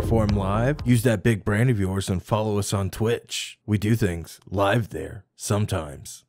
perform live, use that big brand of yours and follow us on Twitch. We do things live there sometimes.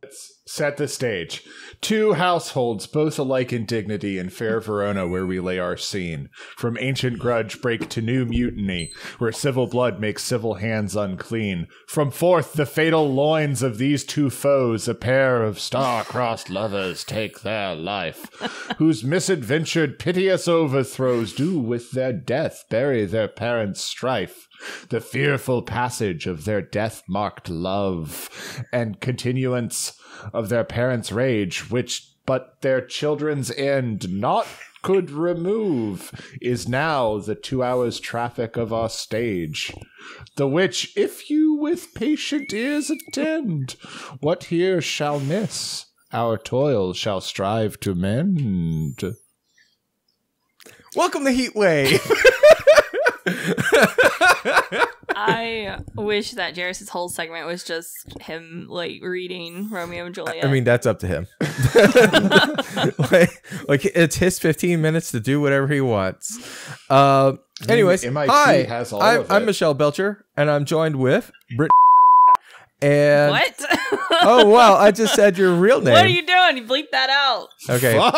Set the stage. Two households, both alike in dignity, in fair Verona, where we lay our scene. From ancient grudge break to new mutiny, where civil blood makes civil hands unclean. From forth the fatal loins of these two foes, a pair of star-crossed lovers take their life, whose misadventured piteous overthrows do with their death bury their parents' strife the fearful passage of their death marked love, and continuance of their parents' rage, which but their children's end not could remove, is now the two hours' traffic of our stage. The which, if you with patient ears attend, what here shall miss, our toil shall strive to mend. Welcome to HEETwave. I wish that Jairus' whole segment was just him like reading Romeo and Juliet. I mean, that's up to him. like, like, it's his 15 minutes to do whatever he wants. Uh, anyways, MIT hi, has all I'm, of I'm. Michelle Belcher, and I'm joined with Britt. And what? oh wow, I just said your real name. what are you doing? You bleep that out. okay. Fuck!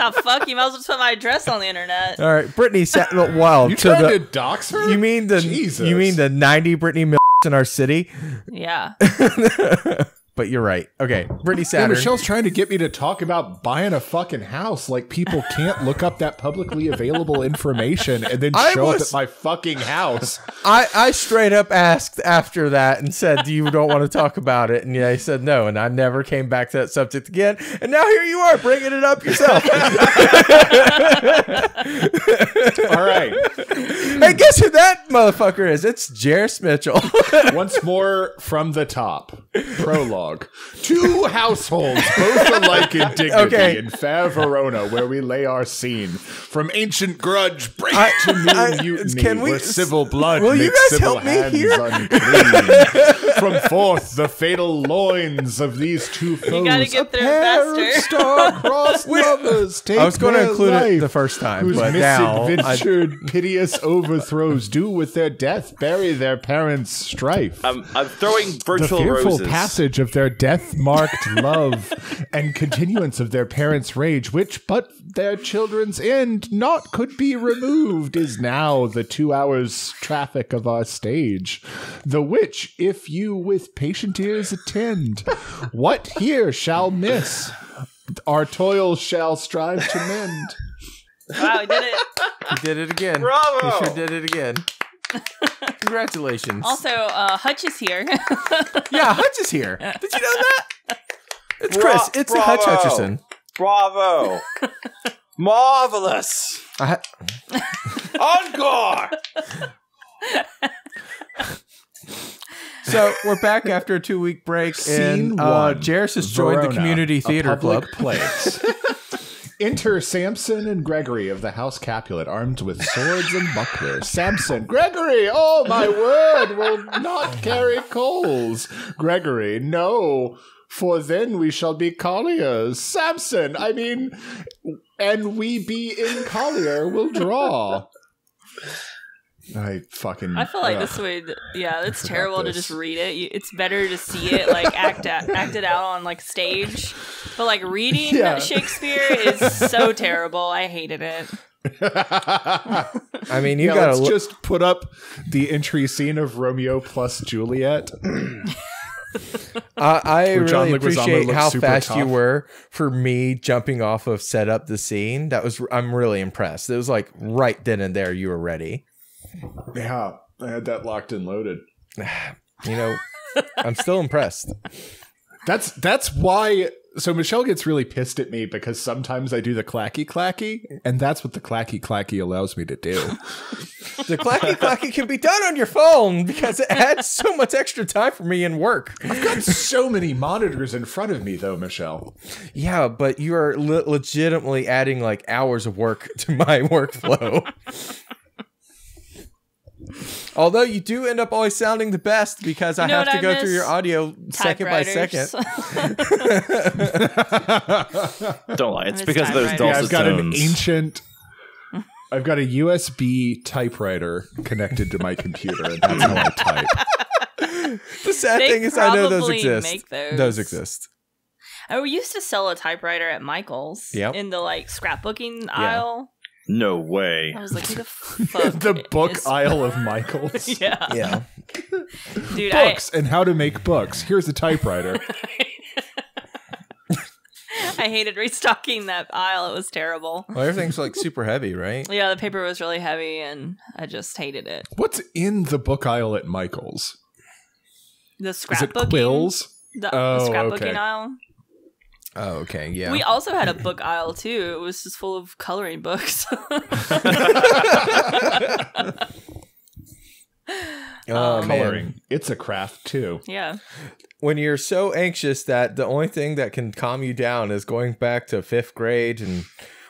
Ah, fuck, you might as well just put my address on the internet. All right, Brittany sat wild You to trying the. to dox her? You mean the Jesus. you mean the 90 Brittany Mil- in our city? Yeah. but you're right. Okay, Brittany Yeah, Michelle's trying to get me to talk about buying a fucking house. Like people can't look up that publicly available information and then I show was- up at my fucking house. I, I straight up asked after that and said, "Do you don't want to talk about it?" And yeah, he said no, and I never came back to that subject again. And now here you are bringing it up yourself. All right. hey, guess who that motherfucker is? It's Jairus Mitchell. Once more from the top. Prologue. Two households, both alike in dignity, Okay. in fair Verona, where we lay our scene. From ancient grudge, break I- to new I- mutiny, can we- where civil blood Will you makes guys civil help me hands here? unclean. From forth the fatal loins of these two foes. You gotta get a there pair of faster. star-crossed lovers take I was going to their include it the first time, whose but now I, misadventured, piteous overthrows do with their death bury their parents' strife. I'm, I'm throwing the virtual fearful roses. passage of their death-marked love and continuance of their parents' rage, which but their children's end not could be removed, is now the two hours traffic of our stage. The which, if you with patient ears attend, what here shall miss? Our toil shall strive to mend. Wow, we did it. you did it again. Bravo! You sure did it again. Congratulations. Also, uh, Hutch is here. yeah, Hutch is here. Did you know that? It's Bra- Chris. It's Hutch bravo. Hutcherson. Bravo! Marvelous! I, Encore! So we're back after a two week break, Scene and uh, one, Jairus has joined the Verona, community a theater club. public place. Enter Samson and Gregory of the House Capulet, armed with swords and bucklers. Samson, Gregory, oh my word, will not carry coals. Gregory, no, for then we shall be colliers. Samson, I mean, and we be in collier will draw. I fucking. I feel like ugh. this would, yeah, it's forgot terrible to just read it. It's better to see it like act out, acted out on like stage, but like reading Yeah. Shakespeare is so terrible. I hated it. I mean, you yeah, gotta let's look. just put up the entry scene of Romeo plus Juliet. I, I John really Leguizamo appreciate how super fast you were for me jumping off of set up the scene. That was I'm really impressed. It was like right then and there you were ready. Yeah, I had that locked and loaded. You know, I'm still impressed. That's that's why. So Michelle gets really pissed at me because sometimes I do the clacky clacky, and that's what the clacky clacky allows me to do. The clacky clacky can be done on your phone because it adds so much extra time for me in work. I've got so many monitors in front of me, though, Michelle. Yeah, but you are le- legitimately adding like hours of work to my workflow. Although you do end up always sounding the best because I have to I go through your audio second by second. Don't lie. It's because of those typewriter. dulcet Yeah, I've got an ancient. I've got a USB typewriter connected to my computer, and that's how I type. The sad They thing is, I know those exist. make those. Those exist. Oh, we used to sell a typewriter at Michael's Yep. in the like scrapbooking aisle. No way. I was like, who the fuck? the book is- aisle of Michaels. Yeah, Yeah. dude. I, Books and how to make books. Here's a typewriter. I hated restocking that aisle. It was terrible. Well, everything's like super heavy, right? Yeah, the paper was really heavy, and I just hated it. What's in the book aisle at Michaels? The Is it quills? the, Oh, the scrapbooking okay. aisle. Oh, okay. Yeah. We also had a book aisle too. It was just full of coloring books. oh, um, man. Coloring. It's a craft too. yeah. when you're so anxious that the only thing that can calm you down is going back to fifth grade and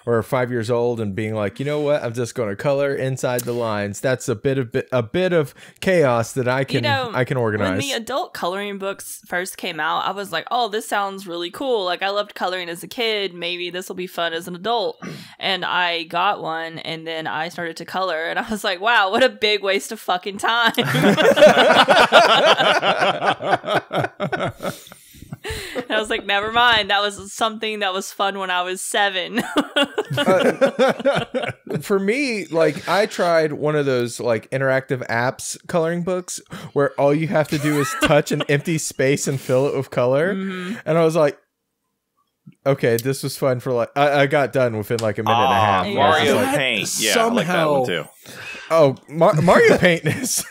or five years old and being like, you know what, I'm just going to color inside the lines. That's a bit of bit, a bit of chaos that I can you know, I can organize. When the adult coloring books first came out, I was like, "Oh, this sounds really cool. Like I loved coloring as a kid. Maybe this will be fun as an adult." And I got one, and then I started to color, and I was like, "Wow, what a big waste of fucking time." and I was like, "Never mind. That was something that was fun when I was seven. For me, like I tried one of those like interactive apps coloring books where all you have to do is touch an empty space and fill it with color. Mm-hmm. And I was like, okay, this was fun for like I, I got done within like a minute and a half. I was just Mario like, Paint. Yeah, I like that one too. oh, Mar- Mario Paint is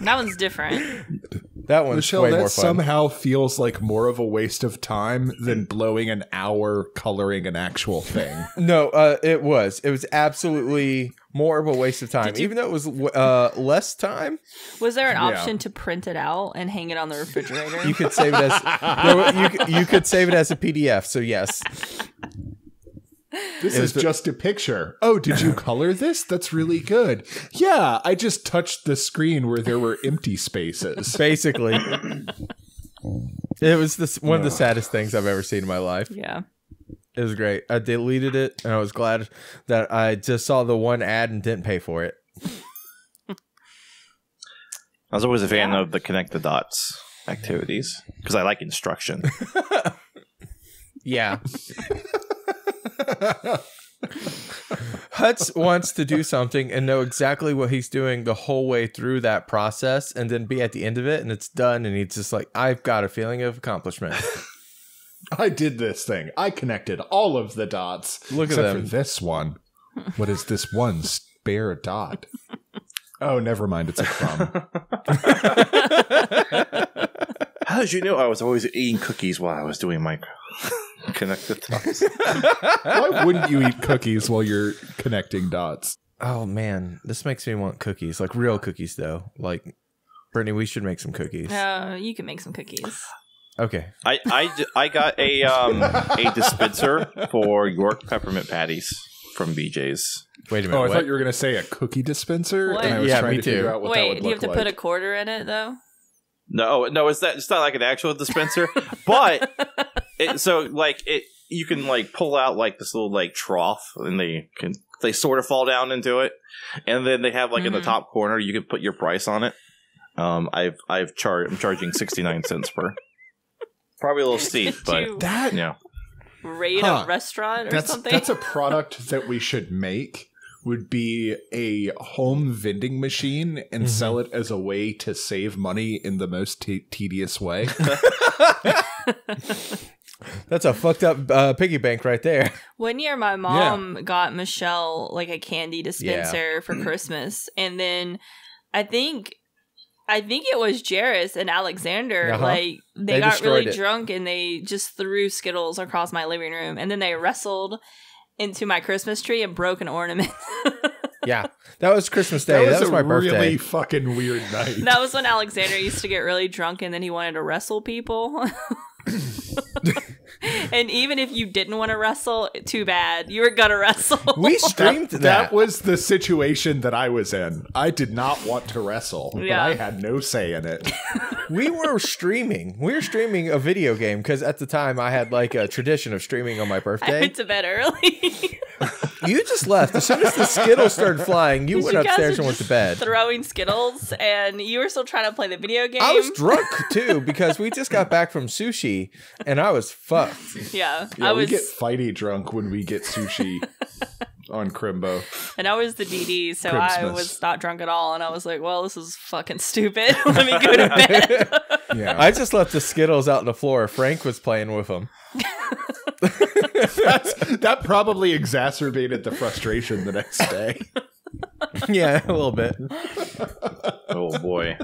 that one's different. that one's Michelle, way that more fun. somehow feels like more of a waste of time than blowing an hour coloring an actual thing. No, uh, it was. It was absolutely more of a waste of time, you- even though it was uh, less time. Was there an Yeah. option to print it out and hang it on the refrigerator? You could save it as there you, you could save it as a PDF. So yes, This is was- just a picture. Oh, did you color this? That's really good. Yeah, I just touched the screen where there were empty spaces. basically, it was this one of the saddest things I've ever seen in my life. yeah. It was great. I deleted it, and I was glad that I just saw the one ad and didn't pay for it. I was always a fan of the connect the dots activities because I like instruction. Yeah. Hutch wants to do something and know exactly what he's doing the whole way through that process and then be at the end of it and it's done and he's just like, I've got a feeling of accomplishment. I did this thing. I connected all of the dots. Look at except them. for this one. What is this one spare dot? Oh, never mind. It's a crumb. How did you know I was always eating cookies while I was doing my connect the dots? Why wouldn't you eat cookies while you're connecting dots? oh man, this makes me want cookies. Like real cookies though. Like Brittany, we should make some cookies. Uh, you can make some cookies. Okay. I, I, I got a um a dispenser for York peppermint patties from BJ's. Wait a minute. Oh, I what? thought you were going to say a cookie dispenser, What? and I was Yeah, trying me to too. figure out what that Wait, would do you have to like. put a quarter in it though? No, no, it's that it's not like an actual dispenser, but it, so like it you can like pull out like this little like trough and they can they sort of fall down into it, and then they have like in the Mhm. top corner you can put your price on it. Um, I've I've charged I'm charging sixty nine cents per. Probably a little steep, but that yeah. raid Huh. a restaurant or that's something? that's a product that we should make would be a home vending machine and Mhm. sell it as a way to save money in the most te- tedious way. That's a fucked up uh, piggy bank right there. One year, my mom got Michelle like a candy dispenser for Christmas, and then I think. I think it was Jairus and Alexander. Uh-huh. Like they, They got really it. drunk and they just threw Skittles across my living room, and then they wrestled into my Christmas tree and broke an ornament. Yeah. That was Christmas Day. That was, a my birthday. really fucking weird night. that was when Alexander used to get really drunk, and then he wanted to wrestle people. and even if you didn't want to wrestle, too bad. You were gonna wrestle. we streamed that. that was the situation that I was in. I did not want to wrestle, but I had no say in it. we were streaming. We were streaming a video game because at the time I had like a tradition of streaming on my I birthday. went to bed early. You just left as soon as the Skittles started flying. You went you upstairs and went to bed. Throwing Skittles, and you were still trying to play the video game. I was drunk too because we just got back from sushi and I was fucked. Yeah, Yeah, I we was, get fighty drunk when we get sushi on Crimbo. and I was the DD, so I was not drunk at all. And I was like, "Well, this is fucking stupid. Let me go to bed." Yeah, I just left the Skittles out on the floor. Frank was playing with them. That's, that probably exacerbated the frustration the next day. Yeah, a little bit. Oh boy.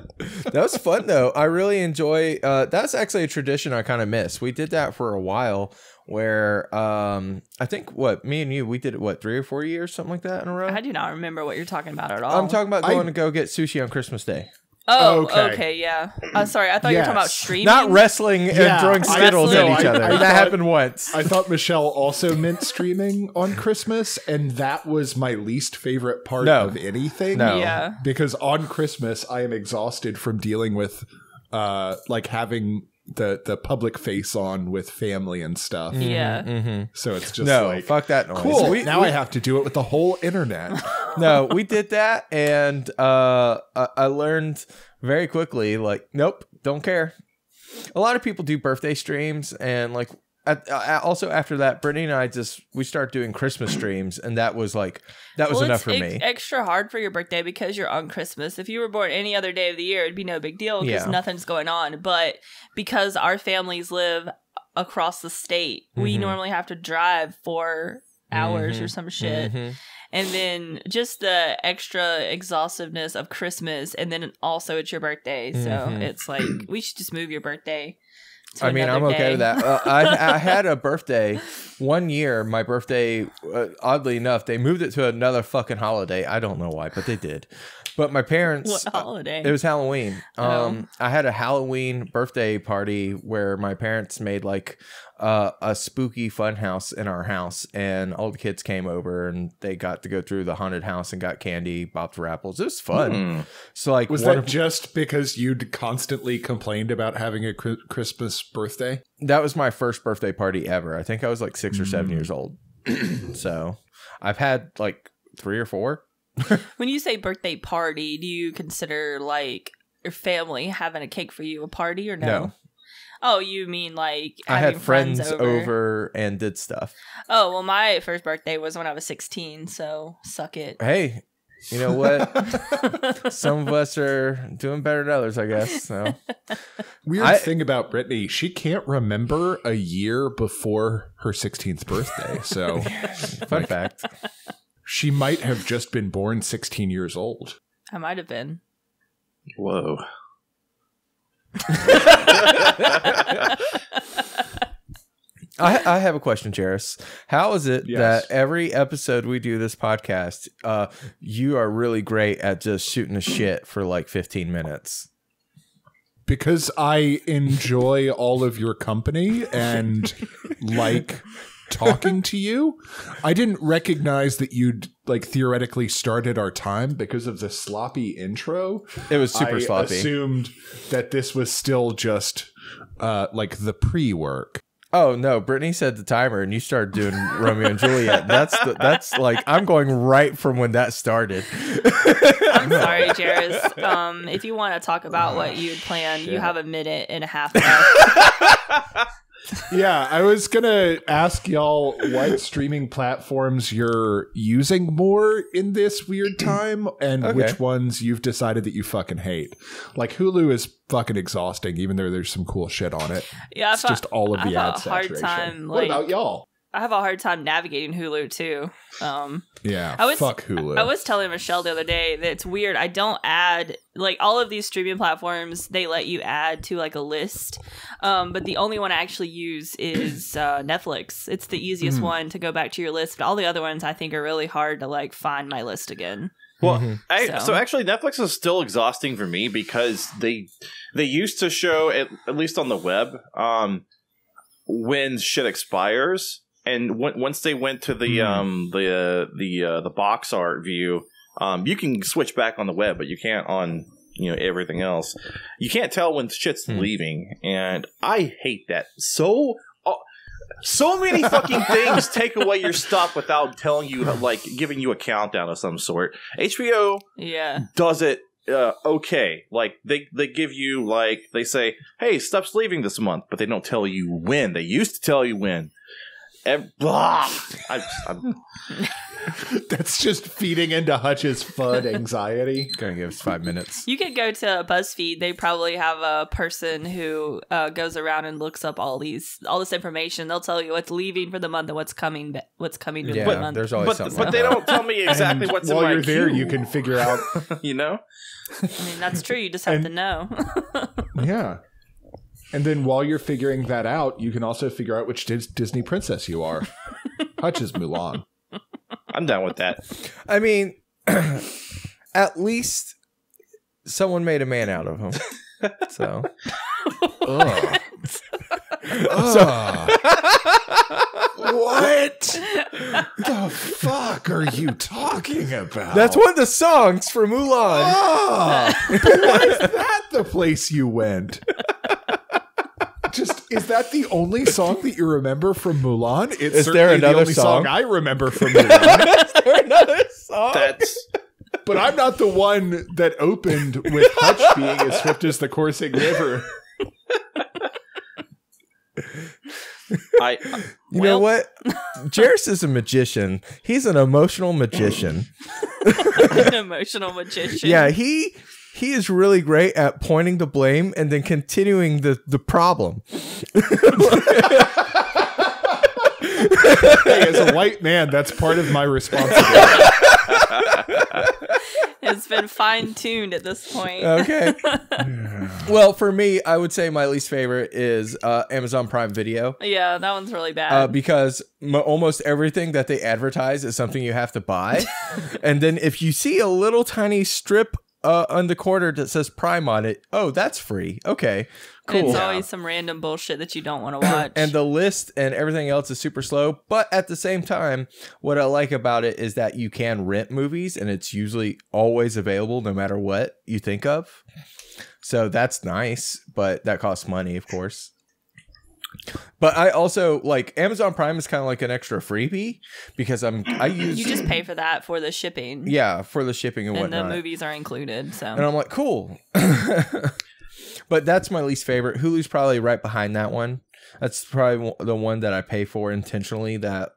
That was fun though. I really enjoy. Uh, that's actually a tradition I kind of miss. We did that for a while. Where um, I think what me and you we did it what three or four years something like that in a row. I do not remember what you're talking about at all. I'm talking about I- going to go get sushi on Christmas Day. Oh, Okay. okay, yeah. Uh, sorry, I thought you were talking about streaming. Not wrestling and Yeah, throwing Skittles at each I- other. I that thought- happened once. I thought Michelle also meant streaming on Christmas, and that was my least favorite part No. of anything. No. yeah. because on Christmas I am exhausted from dealing with uh like having the the public face on with family and stuff. Yeah. hmm So it's just No, like fuck that noise. cool. We- now we- I have to do it with the whole internet. no, we did that, and uh, I, I learned very quickly. Like, nope, don't care. A lot of people do birthday streams, and like, at, uh, also after that, Brittany and I just we start doing Christmas streams, and that was like that was well, enough for ex- me. extra hard for your birthday because you're on Christmas. If you were born any other day of the year, it'd be no big deal because Yeah. nothing's going on. But because our families live across the state, we Mhm. normally have to drive four hours or Mhm. some shit. Mhm. And then just the extra exhaustiveness of Christmas, and then also it's your birthday, so Mhm. it's like we should just move your birthday. I mean, I'm okay day. with that. Uh, I, I had a birthday one year. My birthday, uh, oddly enough, they moved it to another fucking holiday. I don't know why, but they did. But my parents, What uh, holiday? It was Halloween. Oh. Um, I had a Halloween birthday party where my parents made like uh, a spooky fun house in our house, and all the kids came over and they got to go through the haunted house and got candy, bopped for apples. It was fun. Hmm. So like, Was that of- just because you'd constantly complained about having a Chri- Christmas birthday? that was my first birthday party ever. I think I was like six or seven Mm. years old. so I've had like three or four. When you say birthday party, do you consider like your family having a cake for you a party or no? No. Oh, you mean like I had friends, over. and did stuff. Oh, well, my first birthday was when I was 16, so suck it. Hey, you know what? Some of us are doing better than others, I guess. So Weird I- thing about Brittany, she can't remember a year before her 16th birthday. So fun fact. She might have just been born 16 years old. I might have been. Whoa. I, I have a question, Jairus. How is it Yes. that every episode we do this podcast, uh, you are really great at just shooting the shit for like 15 minutes? Because I enjoy all of your company and like talking to you. I didn't recognize that you'd like theoretically started our time because of the sloppy intro. It was super sloppy. I sloppy. assumed that this was still just uh like the pre-work. oh no, Brittany said the timer, and you started doing Romeo and Juliet. That's the, that's like I'm going right from when that started. I'm sorry, Jairus. Um, if you want to talk about what you had planned, you have a minute and a half left. Yeah, I was gonna ask y'all what streaming platforms you're using more in this weird time, and Okay. which ones you've decided that you fucking hate. Like Hulu is fucking exhausting, even though there's some cool shit on it. Yeah, I, It's fi- just all of I the have ad a hard saturation. time, what about y'all? I have a hard time navigating Hulu too. Um, Yeah, I was- fuck Hulu. I was telling Michelle the other day that it's weird. I don't add like all of these streaming platforms. They let you add to like a list, um, but the only one I actually use is uh, Netflix. It's the easiest Hmm. one to go back to your list. But all the other ones I think are really hard to like find my list again. Well, Mhm. I, So- so. actually, Netflix is still exhausting for me because they they used to show at, at least on the web um, when shit expires, and w- once they went to the Hmm. um, the uh, the uh, the box art view, um, you can switch back on the web, but you can't on you know everything else. You can't tell when shit's Hmm. leaving, and I hate that so. Uh, so many fucking things take away your stuff without telling you, like, giving you a countdown of some sort. HBO Yeah. does it uh, okay. Like they they give you like they say, "Hey, stuff's leaving this month," but they don't tell you when. They used to tell you when. And blah. I, I'm, That's just feeding into Hutch's FUD anxiety. Gonna give us five minutes. You could go to BuzzFeed. They probably have a person who uh, goes around and looks up all these all this information. They'll tell you what's leaving for the month and what's coming ba- what's coming to Yeah, the month. there's always but something. but like they that. don't tell me exactly And what's while in my you're there, you can figure out. you know. I mean, that's true. You just have And- to know. Yeah. And then while you're figuring that out, you can also figure out which Dis- Disney princess you are. Hutch is Mulan. I'm down with that. I mean, at least someone made a man out of him. So, Ugh. Ugh. what the fuck are you talking about? that's one of the songs for Mulan. Ah, but why is that the place you went? Just is that the only song that you remember from Mulan? It's Is there another the only song? song? I remember from Mulan, Is there another song? That's but I'm not the one that opened with Hutch being as swift as the coursing river. I. Uh, you know what? Jairus is a magician. He's an emotional magician. An emotional magician. Yeah, he he is really great at pointing the blame and then continuing the the problem. Hey, as a white man, that's part of my responsibility. It's been fine tuned at this point. Okay. well, for me, I would say my least favorite is uh, Amazon Prime Video. yeah, that one's really bad. Uh, because mo almost everything that they advertise is something you have to buy, and then if you see a little tiny strip uh, on the corner that says Prime on it, oh, that's free. Okay, cool. It's always some random bullshit that you don't want to watch. and the list and everything else is super slow. But at the same time, what I like about it is that you can rent movies and it's usually always available no matter what you think of. So that's nice, but that costs money, of course. But I also like Amazon Prime is kind of like an extra freebie because I'm I use you just pay for that for the shipping. yeah for the shipping and and the movies are included. So And I'm like, cool. but that's my least favorite. Hulu's probably right behind that one. That's probably the one that I pay for intentionally. That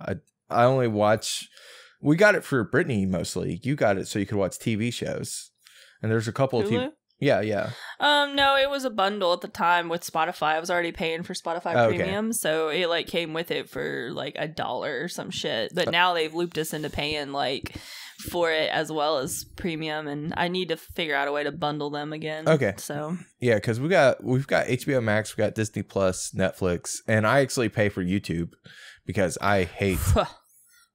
I I only watch. We got it for Brittany mostly. You got it so you could watch TV shows. And there's a couple of TV. Yeah, yeah. Um, no, it was a bundle at the time with Spotify. I was already paying for Spotify Okay. Premium, so it like came with it for like a dollar or some shit. But now they've looped us into paying like for it as well as premium, and I need to figure out a way to bundle them again. Okay. so Yeah, because we got we've got HBO Max, we got Disney Plus, Netflix, and I actually pay for YouTube because I hate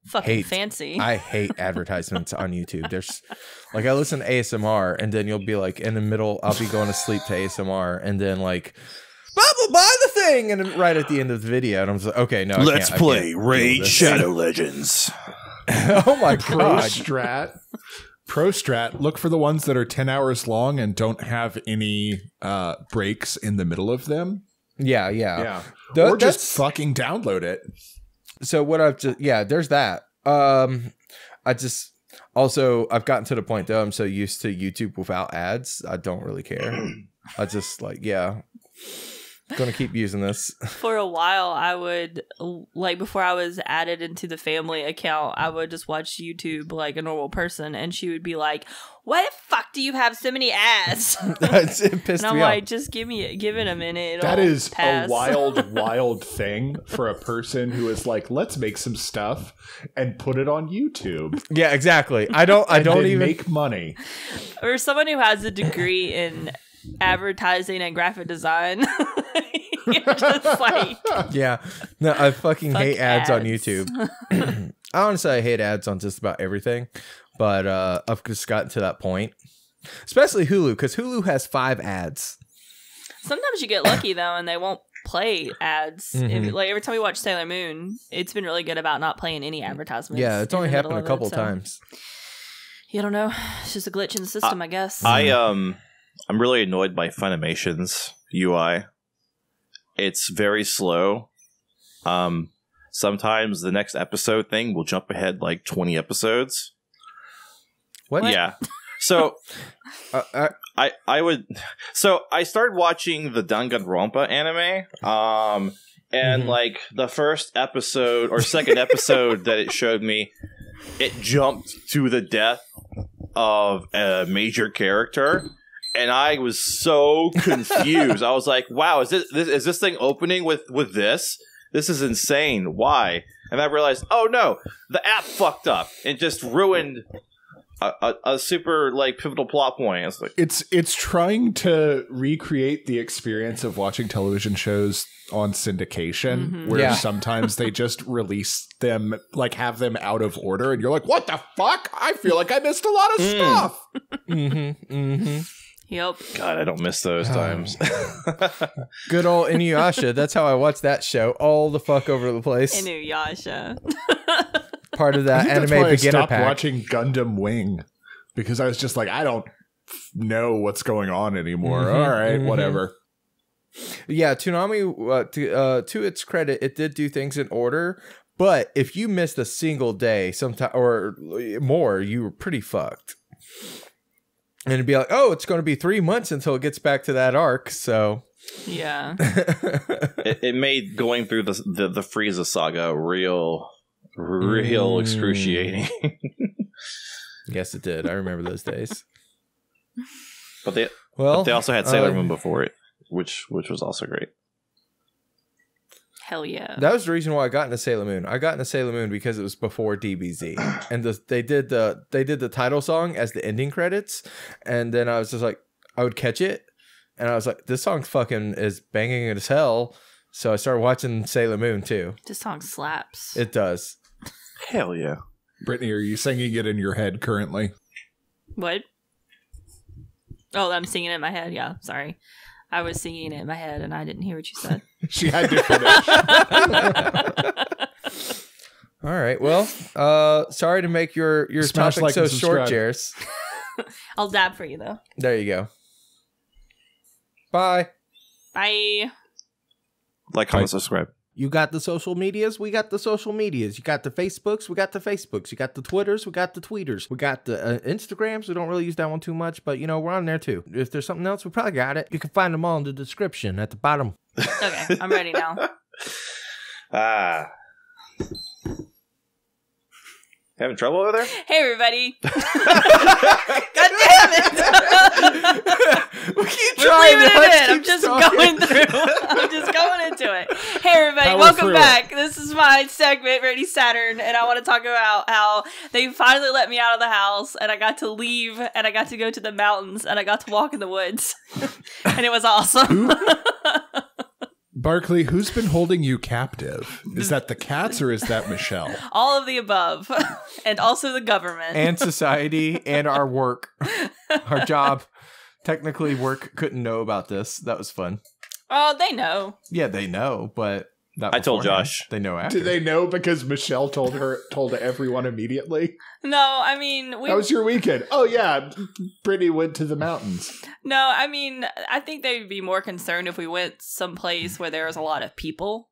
fucking Hate. fancy. I hate advertisements on YouTube. There's like I listen to ASMR and then you'll be like in the middle, I'll be going to sleep to ASMR and then like blah blah buy the thing and right at the end of the video and I'm just like, okay, no, I Let's can't- I play can't Raid. Shadow Legends. oh my Pro god. Strat. Pro Strat. Look for the ones that are 10 hours long and don't have any uh, breaks in the middle of them. Yeah, yeah. Or Th- just fucking download it. So what I've just yeah, there's that. Um I just also I've gotten to the point though I'm so used to YouTube without ads, I don't really care. I just like yeah. Gonna keep using this. for a while i would like before i was added into the family account i would just watch youtube like a normal person and she would be like why the fuck do you have so many ads That's it pissed and i'm me like off. just give me give it a minute That is pass. a wild, wild thing for a person who is like, let's make some stuff and put it on YouTube. Yeah, exactly. I don't I don't even make money. or someone who has a degree in advertising and graphic design You're just like Yeah. No, I fucking Fuck hate ads, on. YouTube. I honestly I hate ads on just about everything. But uh I've just gotten to that point. Especially Hulu, because Hulu has five ads. Sometimes you get lucky though, and they won't play ads. Mhm. If- like every time we watch Sailor Moon, it's been really good about not playing any advertisements. Yeah, it's only happened a middle of couple it, so- times. You don't know. It's just a glitch in the system, I guess. I um I'm really annoyed by Funimation's UI. It's very slow. Um, sometimes the next episode thing will jump ahead like 20 episodes. What? Yeah. So Uh, uh, I I would so I started watching the Danganronpa anime. Um and Mhm. like the first episode or second episode that it showed me, it jumped to the death of a major character. And I was so confused. I was like, "Wow, is this, this is this thing opening with with this? This is insane. Why?" And I realized, "Oh no, the app fucked up and just ruined a, a, a super like pivotal plot point." It's like, It's it's trying to recreate the experience of watching television shows on syndication, Mhm. where Yeah. sometimes they just release them, like have them out of order, and you're like, "What the fuck? I feel like I missed a lot of Mm. stuff." mm-hmm, mm-hmm. Yep. God, I don't miss those Oh. times. Good old Inuyasha. That's how I watched that show. All the fuck over the place. Inuyasha. Part of I that that's anime why I beginner stopped pack. watching Gundam Wing because I was just like, I don't know what's going on anymore. Mhm, All right, mhm. whatever. Yeah, Toonami. Uh, to uh, to its credit, it did do things in order. But if you missed a single day, sometime or more, you were pretty fucked. And it'd be like, oh, it's going to be three months until it gets back to that arc. So, yeah. it, it made going through the, the the Frieza saga real, real Mm. excruciating. yes, it did. I remember those days. but they Well, but they also had Sailor uh, Moon before it, which which was also great. Hell yeah. That was the reason why I got into Sailor Moon. I got into Sailor Moon because it was before DBZ, and the, they did the they did the title song as the ending credits, and then I was just like, I would catch it, and I was like, this song fucking is banging as hell. So I started watching Sailor Moon too. this song slaps. It does. Hell yeah! Brittany, are you singing it in your head currently? what? Oh, I'm singing it in my head. Yeah, sorry. I was singing it in my head and I didn't hear what you said. She had to finish. All right. Well, uh, sorry to make your your Smash topic like so short, subscribe. Jairus. I'll dab for you though. There you go. Bye. Bye. Like, comment, subscribe. You got the social medias, we got the social medias. You got the Facebooks, we got the Facebooks. You got the Twitters, we got the tweeters. We got the uh, Instagrams. We don't really use that one too much, but you know, we're on there too. If there's something else, we probably got it. You can find them all in the description at the bottom. Okay, I'm ready now. Ah, having trouble over there? Hey everybody. God damn it. we keep We're leaving it in. I'm just going through. I'm just going into it. Hey everybody, Power welcome through back. This is my segment, Ready Saturn, and I want to talk about how they finally let me out of the house and I got to leave and I got to go to the mountains and I got to walk in the woods. and it was awesome. Barkley, who's been holding you captive? Is that the cats or is that Michelle? All of the above. and also the government. and society and our work, our job. Technically, work couldn't know about this. That was fun. oh, they know. Yeah, they know, but not I told. Josh. They know after. Did they know because Michelle told her told everyone immediately? No, I mean we How was your weekend? Oh yeah, Brittany went to the mountains. No, I mean, I think they'd be more concerned if we went someplace where there was a lot of people.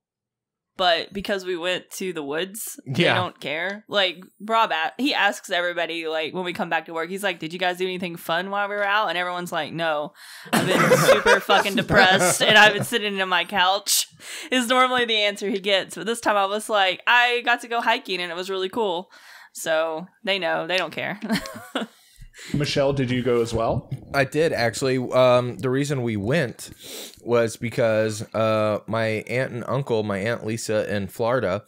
But because we went to the woods, they don't care. Like Rob, a- he asks everybody like when we come back to work, he's like, "Did you guys do anything fun while we were out?" And everyone's like, "No, I've been super fucking depressed, and I've been sitting on my couch." Is normally the answer he gets, but this time I was like, "I got to go hiking, and it was really cool." So they know they don't care. Michelle, did you go as well? I did actually. Um, the reason we went was because uh, my aunt and uncle, my aunt Lisa in Florida,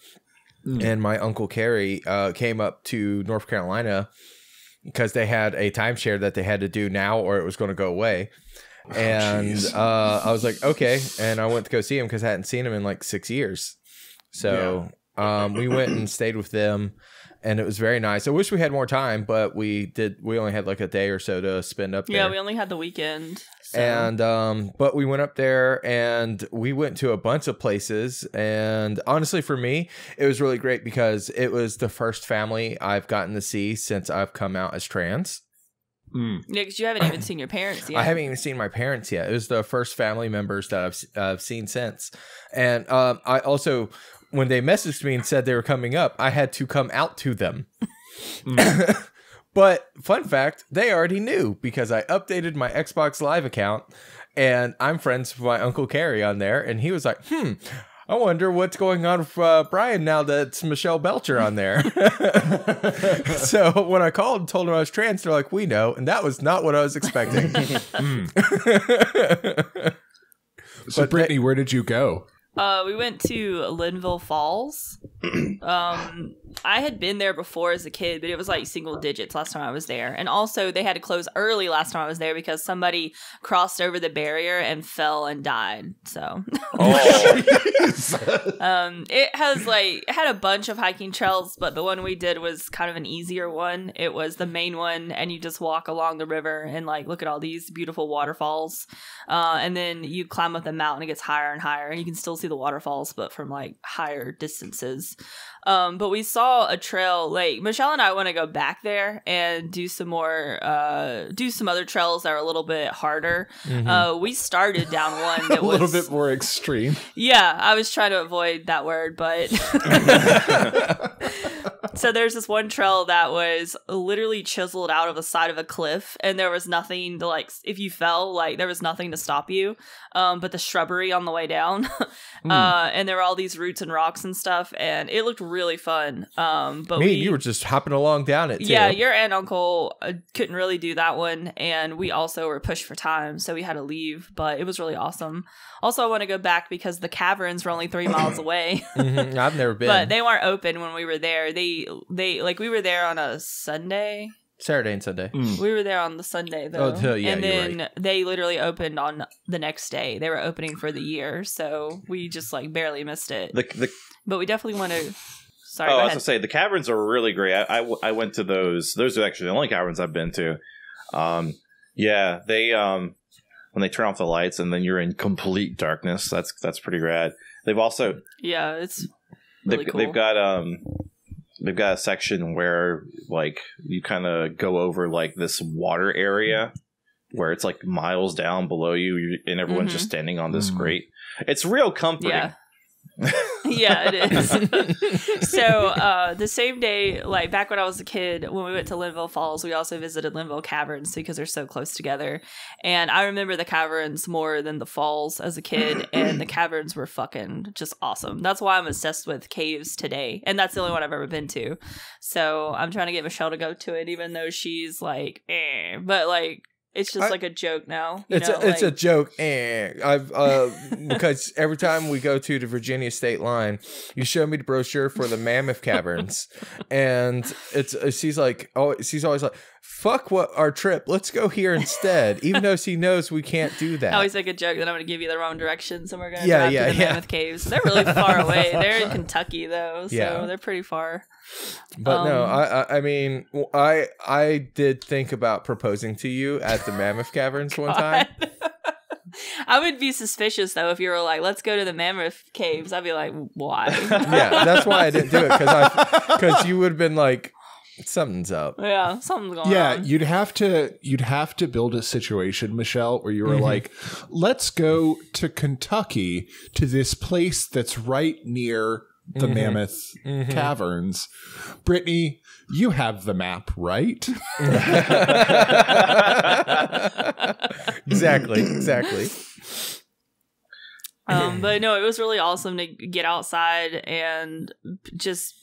Mm. and my uncle Carrie uh, came up to North Carolina because they had a timeshare that they had to do now, or it was going to go away. And uh, I was like, okay, and I went to go see him because I hadn't seen him in like six years. So um, we went and stayed with them, and it was very nice. I wish we had more time, but we did. We only had like a day or so to spend up there. yeah, we only had the weekend. So. And um, but we went up there and we went to a bunch of places. And honestly, for me, it was really great because it was the first family I've gotten to see since I've come out as trans. Mm. Yeah, because you haven't even seen your parents yet. I haven't even seen my parents yet. It was the first family members that I've I've seen since. And um, I also when they messaged me and said they were coming up, I had to come out to them. but fun fact, they already knew because I updated my Xbox Live account and I'm friends with my Uncle Carrie on there. And he was like, hmm, I wonder what's going on with uh, Bryan now that it's Michelle Belcher on there. so when I called and told them I was trans, they're like, we know. And that was not what I was expecting. So, But Brittany, where did you go? Uh, we went to Linville Falls. um, I had been there before as a kid, but it was like single digits last time I was there. And also, they had to close early last time I was there because somebody crossed over the barrier and fell and died. So, Oh, um, it has like it had a bunch of hiking trails, but the one we did was kind of an easier one. It was the main one, and you just walk along the river and like look at all these beautiful waterfalls. Uh, and then you climb up the mountain, it gets higher and higher, and you can still see the waterfalls, but from like higher distances. Um, but we saw a trail. Like Michelle and I want to go back there and do some more, uh, do some other trails that are a little bit harder. Uh, we started down one that was a little bit more extreme. yeah, I was trying to avoid that word, but so there's this one trail that was literally chiseled out of the side of a cliff, and there was nothing to like. If you fell, like there was nothing to stop you, um, but the shrubbery on the way down, uh, and there were all these roots and rocks and stuff, and it looked really fun. Um, but Me we, and you were just hopping along down it too. yeah, your aunt and uncle uh, couldn't really do that one, and we also were pushed for time, so we had to leave. But it was really awesome. Also, I want to go back because the caverns were only three miles away, Mhm, I've never been. but they weren't open when we were there. They they like we were there on a Sunday. Saturday and Sunday. We were there on the Sunday though, Oh, yeah, and you're then they literally opened on the next day. They were opening for the year, so we just like barely missed it. the, the But we definitely want to. Sorry, oh, I was gonna say the caverns are really great. I I went to those. Those are actually the only caverns I've been to. Um, yeah, they um when they turn off the lights and then you're in complete darkness. That's that's pretty rad. They've also yeah, it's really they've, cool. they've got um they've got a section where like you kind of go over like this water area where it's like miles down below you you- and everyone's Mhm. just standing on this Mm. grate. It's real comforting. Yeah. Yeah, it is. so uh, the same day, like back when I was a kid, when we went to Linville Falls, we also visited Linville Caverns because they're so close together. And I remember the caverns more than the falls as a kid, and the caverns were fucking just awesome. That's why I'm obsessed with caves today, and that's the only one I've ever been to. So I'm trying to get Michelle to go to it, even though she's like, eh. but like. It's just I- like a joke now. you It's know, a, it's a joke, eh? I've uh because every time we go to the Virginia state line, you show me the brochure for the Mammoth Caverns, and it's uh, she's like, oh, she's always like, "Fuck what our trip, let's go here instead," even though she knows we can't do that. I always make a joke that I'm going to give you the wrong direction, so we're going to Yeah, drive yeah, to the yeah. Mammoth Caves. They're really far away. They're in Kentucky, though, so Yeah. they're pretty far. But no, Um, I, I I mean I I did think about proposing to you at the Mammoth Caverns one time. I would be suspicious though if you were like, "Let's go to the Mammoth Caves." I'd be like, "Why?" yeah, that's why I didn't do it because I because you would have been like something's up. yeah, something's going Yeah, on. you'd have to you'd have to build a situation, Michelle, where you were Mhm. like, "Let's go to Kentucky to this place that's right near the Mhm. Mammoth Mhm. Caverns." Brittany, you have the map, right? exactly, exactly. um, but no, it was really awesome to get outside and just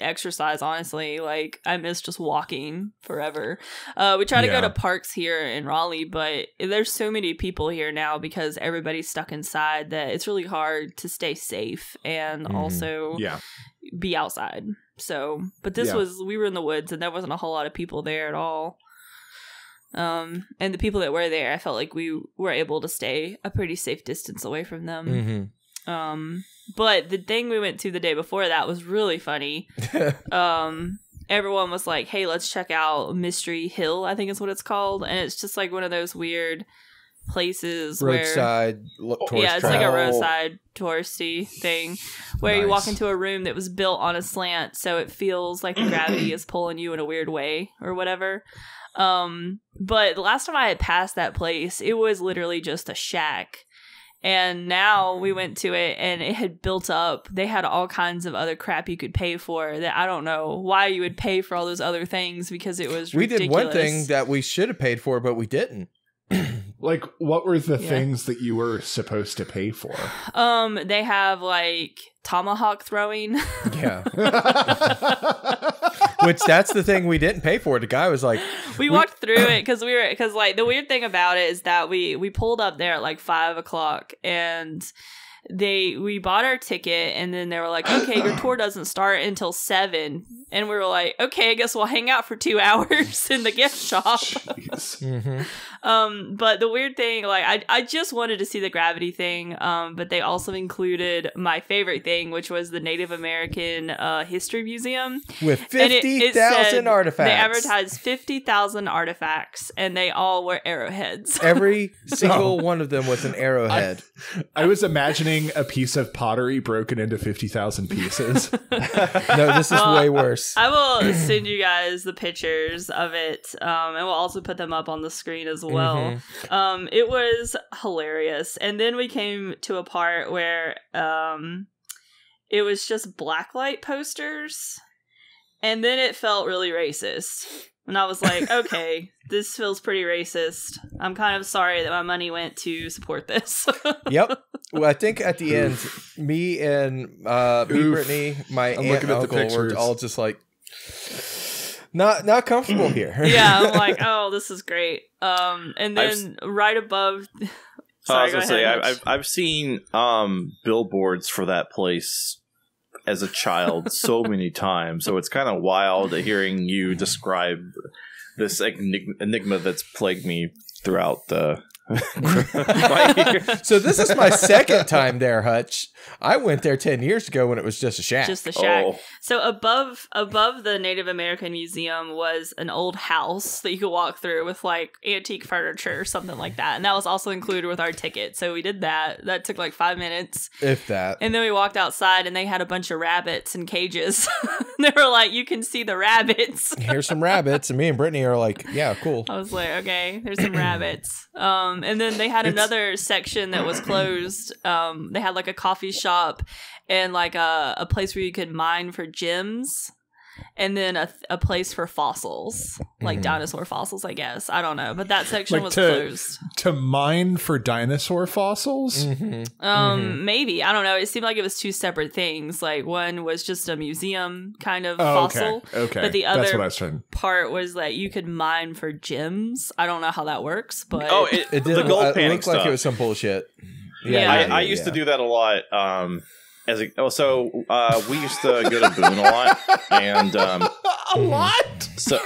exercise honestly like i miss just walking forever uh we try to Yeah. go to parks here in raleigh but there's so many people here now because everybody's stuck inside that it's really hard to stay safe and Mhm. also yeah. be outside so but this Yeah. was we were in the woods and there wasn't a whole lot of people there at all um and the people that were there i felt like we were able to stay a pretty safe distance away from them hmm um, but the thing we went to the day before that was really funny. Um, everyone was like, "Hey, let's check out Mystery Hill." I think is what it's called, and it's just like one of those weird places where Roadside look towards yeah, it's like a roadside touristy thing where you walk into a room that was built on a slant, so it feels like the gravity is pulling you in a weird way or whatever. Um, but the last time I had passed that place, it was literally just a shack, And now we went to it and it had built up. They had all kinds of other crap you could pay for that I don't know why you would pay for all those other things because it was We ridiculous. did one thing that we should have paid for, but we didn't. Like, what were the Yeah. things that you were supposed to pay for? um they have like tomahawk throwing. Yeah. Which that's the thing we didn't pay for. The guy was like, we walked through it because we were because like the weird thing about it is that we we pulled up there at like five o'clock and they we bought our ticket and then they were like okay your tour doesn't start until seven and we were like okay i guess we'll hang out for two hours in the gift shop Jeez. mhm. um but the weird thing like i i just wanted to see the gravity thing um but they also included my favorite thing which was the native american uh history museum with and it- it 50,000 artifacts. They advertised 50,000 artifacts and they all were arrowheads. Every single one of them was an arrowhead. I was imagining a piece of pottery broken into 50,000 pieces. no, this is Well, way worse. I will send you guys the pictures of it um, and we'll also put them up on the screen as well. Mhm. Um, it was hilarious. And then we came to a part where um, it was just blacklight posters. And then it felt really racist. And I was like, okay, this feels pretty racist. I'm kind of sorry that my money went to support this. Yep. Well, I think at the end, me and uh, me, Oof. Brittany, my I'm aunt looking and at the uncle were all just like, not not comfortable here. yeah, I'm like, oh, this is great. Um, and I've then right above. I was gonna say ahead. I've I've seen um billboards for that place as a child so many times, so it's kind of wild hearing you describe this enigma that's plagued me throughout the. My. So this is my second time there, Hutch. I went there ten years ago when it was just a shack. just the shack. Oh, So above above the Native American Museum was an old house that you could walk through with like antique furniture or something like that. And that was also included with our ticket. So we did that. That took like five minutes. if that. And then we walked outside and they had a bunch of rabbits in cages. they were like, you can see the rabbits. Here's some rabbits, and me and Brittany are like, yeah, cool. I was like, okay, there's some rabbits. Um, and then they had another section that was closed. Um, they had like a coffee shop and like a, a place where you could mine for gems. And then a, a place for fossils, like Mhm. dinosaur fossils, I guess. I don't know, but that section Like was to- closed. to mine for dinosaur fossils? Mhm. Um, maybe I don't know. It seemed like it was two separate things. Like one was just a museum kind of Oh, fossil, okay. Okay. but the That's other- what I was part was that you could mine for gems. I don't know how that works, but oh, it, It the did gold it panning looked stuff. like it was some bullshit. Yeah. I, I used to do that a lot. Um, as a, oh, so uh, we used to go to Boone a lot, and um, A lot? So,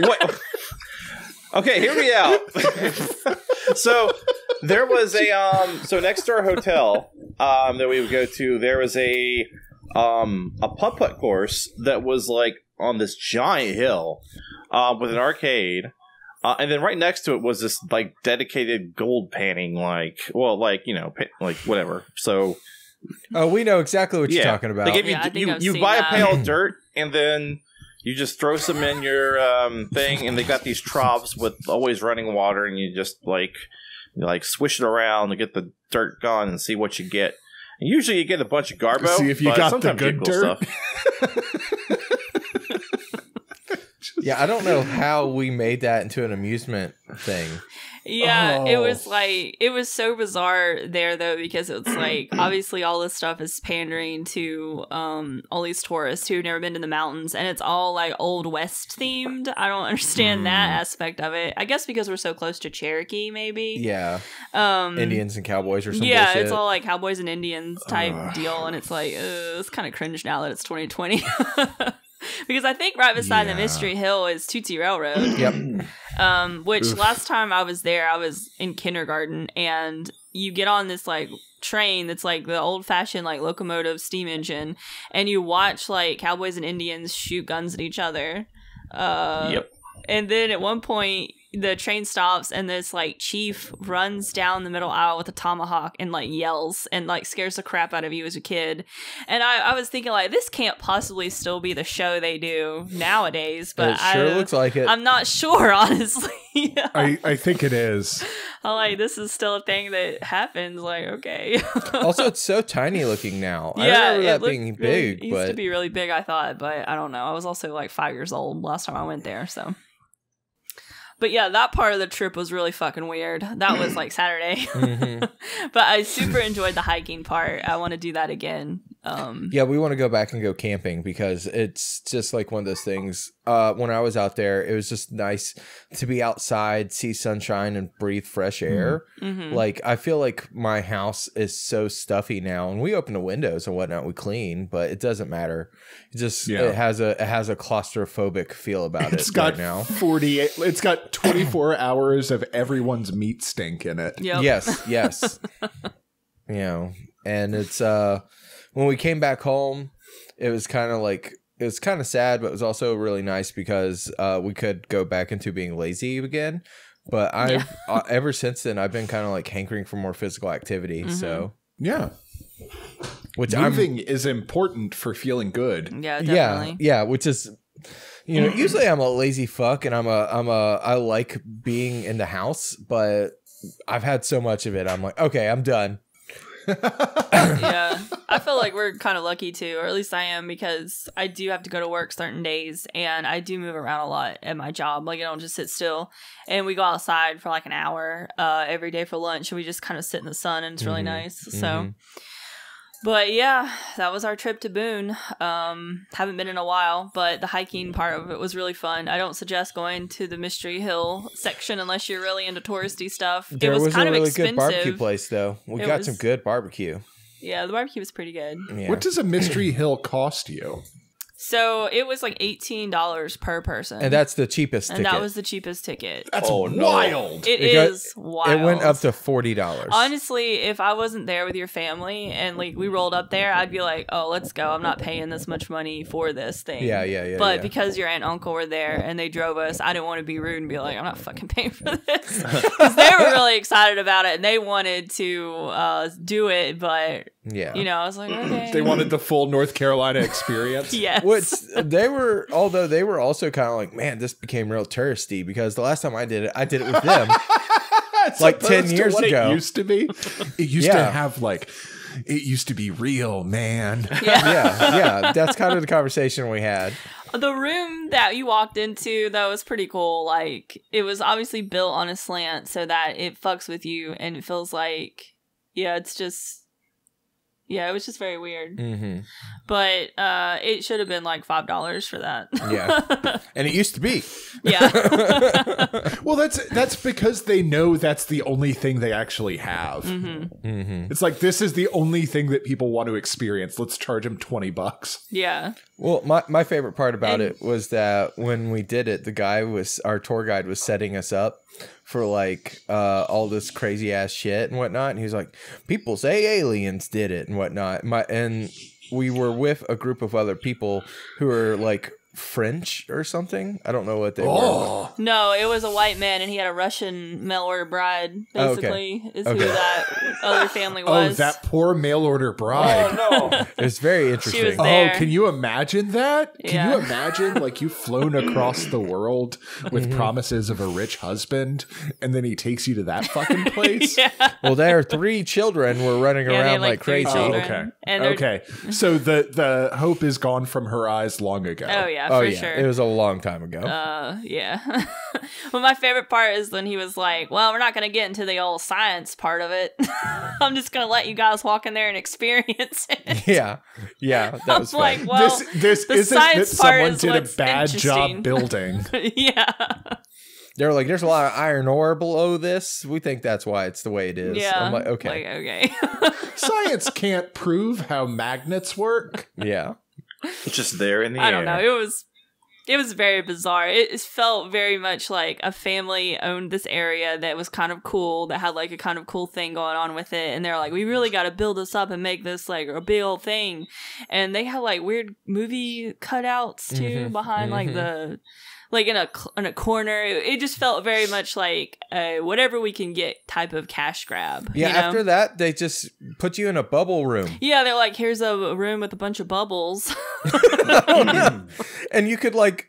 what? Okay, hear me out. so, there was a um. So next to our hotel, um, that we would go to, there was a um a putt putt course that was like on this giant hill, um, with an arcade. Uh, and then right next to it was this like dedicated gold panning, like well, like you know, pa- like whatever. So Oh, we know exactly what you're talking about. they give you Yeah, I you, you buy that. a pail of dirt and then you just throw some in your um, thing, and they got these troughs with always running water, and you just like you like swish it around to get the dirt gone and see what you get. And usually you get a bunch of garbo. See if you but got the good get cool dirt. stuff. yeah, I don't know how we made that into an amusement thing. Yeah, it Oh. was like it was so bizarre there though because it's like obviously all this stuff is pandering to um all these tourists who've never been to the mountains and it's all like old west themed. I don't understand that Mm. aspect of it. I guess because we're so close to Cherokee maybe. Yeah, Um Indians and cowboys or some yeah, bullshit. it's all like cowboys and Indians type Ugh. deal, and it's like uh, it's kind of cringe now that it's 2020. because I think right beside Yeah. the Mystery Hill is Tweetsie Railroad. Yep. Um, which Oof. last time I was there, I was in kindergarten, and you get on this like train that's like the old fashioned like locomotive steam engine, and you watch like cowboys and Indians shoot guns at each other. Uh, Yep. And then at one point, the train stops and this like chief runs down the middle aisle with a tomahawk and like yells and like scares the crap out of you as a kid. And I, I was thinking like this can't possibly still be the show they do nowadays, but it sure I, looks like it. I'm not sure, honestly. I, I think it is. I'm like, this is still a thing that happens. Like, okay. also, it's so tiny looking now. I yeah, remember it that looked being really- big, it used to be really big. I thought, but I don't know. I was also like five years old last time I went there, so. But yeah, that part of the trip was really fucking weird. That was like Saturday, Mhm. but I super enjoyed the hiking part. I want to do that again. Um, yeah, we want to go back and go camping because it's just like one of those things. Uh, when I was out there, it was just nice to be outside, see sunshine, and breathe fresh air. mhm. Like I feel like my house is so stuffy now, and we open the windows and whatnot, we clean, but it doesn't matter. It just Yeah. it has a it has a claustrophobic feel about It's it It's got right now. 48 it's got 24 hours of everyone's meat stink in it. Yep. Yes, yes. you know, and it's uh when we came back home, it was kind of like it was kind of sad, but it was also really nice because uh we could go back into being lazy again. But I've Yeah. uh, ever since then I've been kind of like hankering for more physical activity. So, Yeah. which I'm is important for feeling good. Yeah, yeah, definitely. yeah, which is you know, usually I'm a lazy fuck and I'm a I'm a I like being in the house, but I've had so much of it. I'm like, okay, I'm done. Yeah. I feel like we're kind of lucky too, or at least I am, because I do have to go to work certain days and I do move around a lot at my job. Like, I don't just sit still. And we go outside for like an hour uh, every day for lunch and we just kind of sit in the sun and it's really Mhm. nice. So, Mhm. But yeah, that was our trip to Boone. Um, haven't been in a while, but the hiking part of it was really fun. I don't suggest going to the Mystery Hill section unless you're really into touristy stuff. There it was, was, kind a of really expensive. good barbecue place though. We It got was- some good barbecue. Yeah, the barbecue was pretty good. Yeah. What does a mystery hill cost you? So it was like eighteen dollars per person, and that's the cheapest and ticket. that was the cheapest ticket. That's Oh, no. wild. It It got- wild. it went up to forty dollars. Honestly, if I wasn't there with your family and like we rolled up there, I'd be like, "Oh, let's go. I'm not paying this much money for this thing." Yeah, yeah, yeah. But yeah. because your aunt and uncle were there and they drove us, I didn't want to be rude and be like, "I'm not fucking paying for this," because they were really excited about it and they wanted to uh, do it. But yeah. you know, I was like, mm-hmm. "Okay." They wanted the full North Carolina experience. yes. Which they were, although they were also kind of like, man, this became real touristy because the last time I did it, I did it with them. Like 10 opposed to years what ago. It used to be. It used to have like it used to be real, man. yeah. yeah, yeah. That's kind of the conversation we had. The room that you walked into that was pretty cool. Like it was obviously built on a slant so that it fucks with you and it feels like yeah, it's just yeah, it was just very weird. hmm But uh it should have been like five dollars for that. Yeah. And it used to be. yeah. Well, that's that's because they know that's the only thing they actually have. hmm hmm It's like this is the only thing that people want to experience. Let's charge them twenty bucks. Yeah. Well, my, my favorite part about And- it was that when we did it, the guy was our tour guide was setting us up for like uh, all this crazy ass shit and whatnot. And he was like, "People say aliens did it and whatnot." My and we were with a group of other people who were like French or something. I don't know what they were. Oh, No, it was a white man and he had a Russian mail order bride, Oh, okay. basically, is Okay. who that other family oh, was. oh, that poor mail order bride. Oh, no. It was very interesting. was Oh, can you imagine that? Can you imagine like you've flown across the world with mm-hmm. promises of a rich husband and then he takes you to that fucking place? yeah. well, their three children were running Yeah, around like, like, crazy. Oh, okay. And okay. So the the hope is gone from her eyes long ago. Oh yeah, Oh for yeah, sure. it was a long time ago. Uh, yeah. well, my favorite part is when he was like, "Well, we're not gonna get into the old science part of it. I'm just gonna let you guys walk in there and experience it." yeah, yeah, that I'm was like, well, this this the isn't that science part someone is did a bad job building. yeah, They were like, "There's a lot of iron ore below this. We think that's why it's the way it is." yeah. I'm like, "Okay, okay. Science can't prove how magnets work. yeah." Just there in the I air. don't know. It was. It was very bizarre. It felt very much like a family owned this area that was kind of cool, that had like a kind of cool thing going on with it. And they're like, we really got to build this up and make this like a big old thing. And they had like weird movie cutouts too Mhm, behind like mhm. the like in a in a corner. It, it just felt very much like a whatever we can get type of cash grab. Yeah, you know? after that, they just put you in a bubble room. Yeah, they're like, here's a room with a bunch of bubbles. and you could like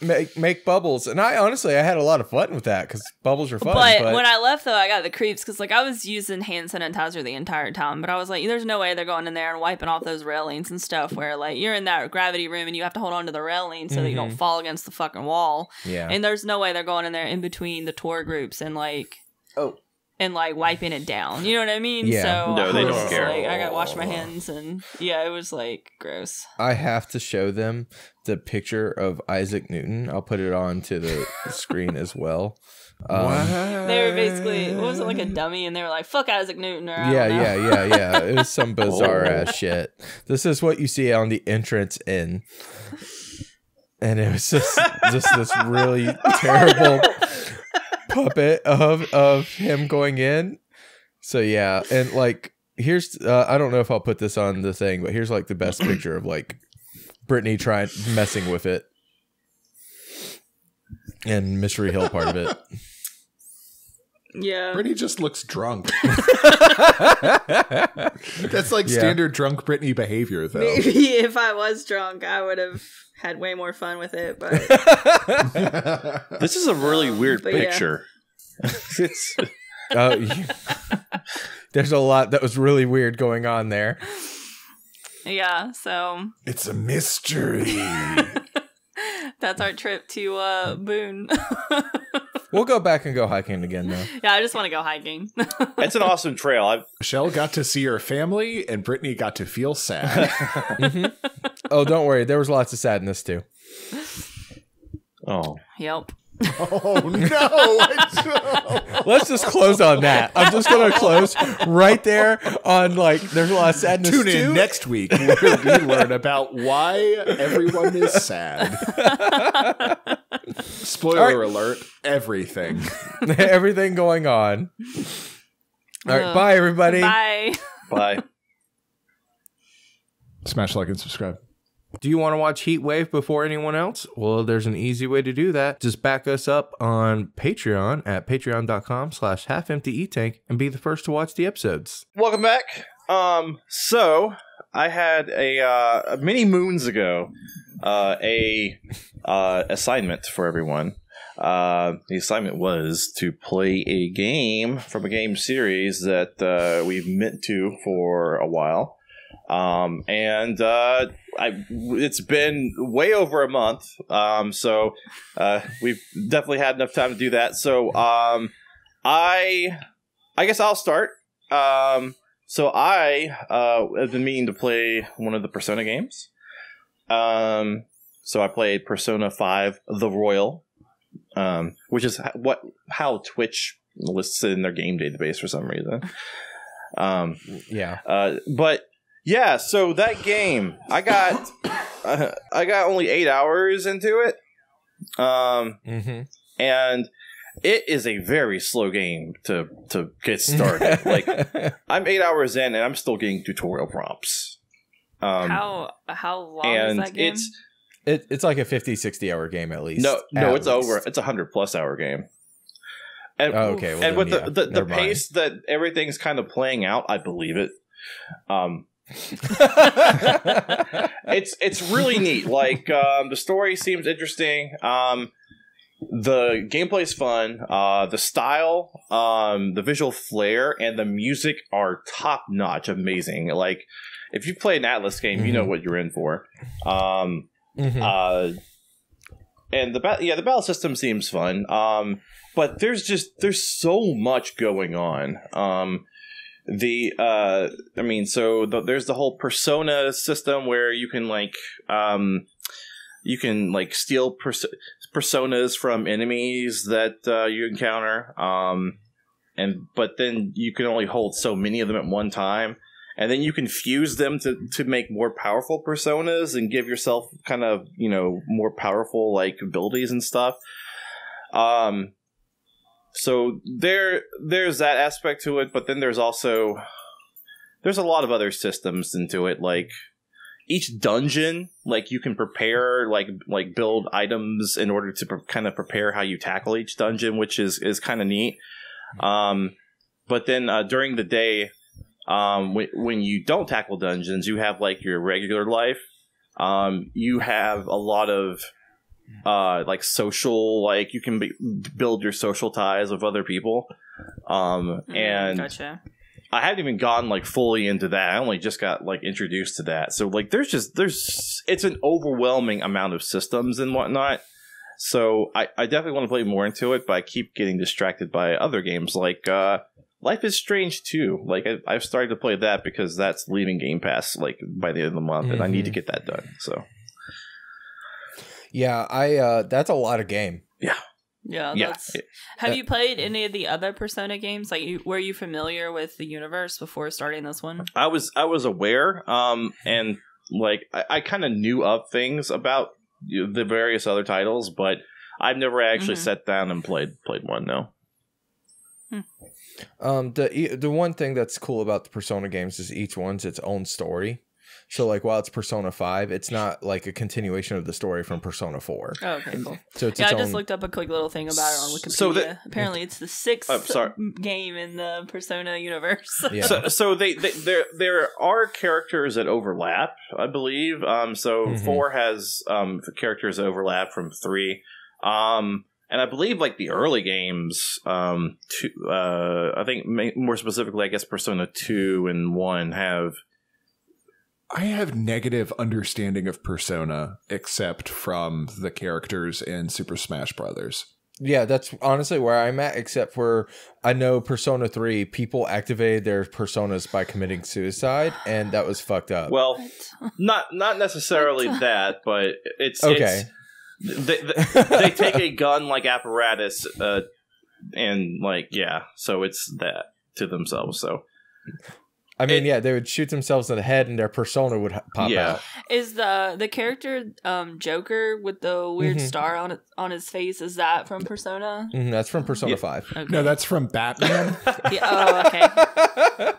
make make bubbles. And I honestly I had a lot of fun with that because bubbles are fun. but, But, when I left, though, I got the creeps because like I was using hand sanitizer the entire time. But I was like, there's no way they're going in there and wiping off those railings and stuff. Where like you're in that gravity room and you have to hold on to the railing so that you don't Mhm. fall against the fucking wall. yeah, And there's no way they're going in there in between the tour groups and like Oh. and like wiping it down. You know what I mean? Yeah. So No, they don't just care. Like, I got to wash my hands and yeah, it was like gross. I have to show them the picture of Isaac Newton. I'll put it on to the screen as well. Um, They were basically what was it like a dummy and they were like fuck Isaac Newton or I Yeah, yeah, yeah, yeah. It was some bizarre Oh. ass shit. This is what you see on the entrance in. And it was just just this really terrible puppet of of him going in. So yeah, and like here's uh, I don't know if I'll put this on the thing, but here's like the best picture of like Brittany trying messing with it. And Mystery Hill part of it. Yeah. Brittany just looks drunk. That's like Yeah. standard drunk Brittany behavior, though. Maybe if I was drunk, I would have had way more fun with it. But This is a really Um, weird but yeah. picture. it's Oh, you- there's a lot that was really weird going on there. Yeah, so it's a mystery. that's our trip to uh, Boone. We'll go back and go hiking again though. yeah, I just want to go hiking. it's an awesome trail. I've Michelle got to see her family, and Brittany got to feel sad. Oh, don't worry. There was lots of sadness too. oh yep. Oh no! Let's just close on that. I'm just gonna close right there on like there's a lot of sadness Tune too. in next week where we learn about why everyone is sad. Spoiler alert: everything. Everything going on. All right, Ugh. bye everybody. Bye. bye. Smash like and subscribe. Do you want to watch HEETwave before anyone else? Well, there's an easy way to do that. Just back us up on Patreon at patreon.com slash half empty tank and be the first to watch the episodes. Welcome back. Um, so I had a uh, many moons ago uh, a uh, assignment for everyone. Uh, the assignment was to play a game from a game series that uh, we've meant to for a while. Um, and uh, I, it's been way over a month. Um, so uh, we've definitely had enough time to do that. So um, I, I guess I'll start. Um, so I uh, have been meaning to play one of the Persona games. Um, so I played Persona Five: The Royal, um, which is what how Twitch lists it in their game database for some reason. Um, Yeah. uh, but yeah, so that game, I got uh, I got only eight hours into it, um, Mm-hmm. and it is a very slow game to to get started. like I'm eight hours in, and I'm still getting tutorial prompts. Um, how how long is that game? it's it, it's like a 50, 60 hour game at least. no, no, At it's least. over. It's a hundred plus hour game. And, Oh, okay, well and then, with yeah, the the, the pace that everything's kind of playing out, I believe it. Um, it's it's really neat. Like um, the story seems interesting. Um, the is fun. Uh, the style, um, the visual flair, and the music are top notch. Amazing. Like if you play an Atlus game, you know Mhm. what you're in for. Um, Mhm. uh, and the ba- yeah, the battle system seems fun. Um, but there's just there's so much going on. Um, the uh, I mean, so the, there's the whole persona system where you can like um, you can like steal pers- personas from enemies that uh, you encounter. Um, and but then you can only hold so many of them at one time and then you can fuse them to, to make more powerful personas and give yourself kind of you know more powerful like abilities and stuff um so there there's that aspect to it but then there's also there's a lot of other systems into it like each dungeon like you can prepare like like build items in order to pre- kind of prepare how you tackle each dungeon which is is kind of neat. Um but then uh, during the day um when, when you don't tackle dungeons you have like your regular life. Um you have a lot of uh like social like you can be, build your social ties with other people um Mm, and gotcha. I haven't even gotten like fully into that. I only just got like introduced to that. So like there's just there's it's an overwhelming amount of systems and whatnot. So I, I definitely want to play more into it, but I keep getting distracted by other games like uh Life is Strange 2. Like I, I've started to play that because that's leaving Game Pass like by the end of the month, and I need to Mhm. get that done. So Yeah, I uh that's a lot of game. Yeah, yeah, that's. Have Uh, you played any of the other Persona games? Like, you, were you familiar with the universe before starting this one? I was I was aware, um, and like I, I kind of knew of things about the various other titles, but I've never actually Mhm. sat down and played played one. No. Um the e- the one thing that's cool about the Persona games is each one's its own story. So like while it's Persona 5, it's not like a continuation of the story from Persona 4. Oh, okay, cool. So it's Yeah, I just own looked up a quick little thing about it on Wikipedia. So the- Apparently, it's the sixth Oh, sorry. game in the Persona universe. Yeah. So so they, they there there are characters that overlap, I believe. Um, so Mhm. four has um characters that overlap from three. Um. And I believe, like the early games, um, two, uh, I think more specifically, I guess Persona two and one have I have negative understanding of Persona, except from the characters in Super Smash Brothers. Yeah, that's honestly where I'm at, except for I know Persona 3, people activated their personas by committing suicide, and that was fucked up. well, What? not not necessarily What? that, but it's okay. It's, they, they, they take a gun like apparatus, uh, and like yeah, so it's that to themselves. So I mean, it- yeah, they would shoot themselves in the head and their persona would pop Yeah. out. Is the the character um Joker with the weird Mhm. star on on his face? Is that from Persona? Mhm, that's from Persona Yeah. 5. Okay. No, that's from Batman. Yeah, oh, okay.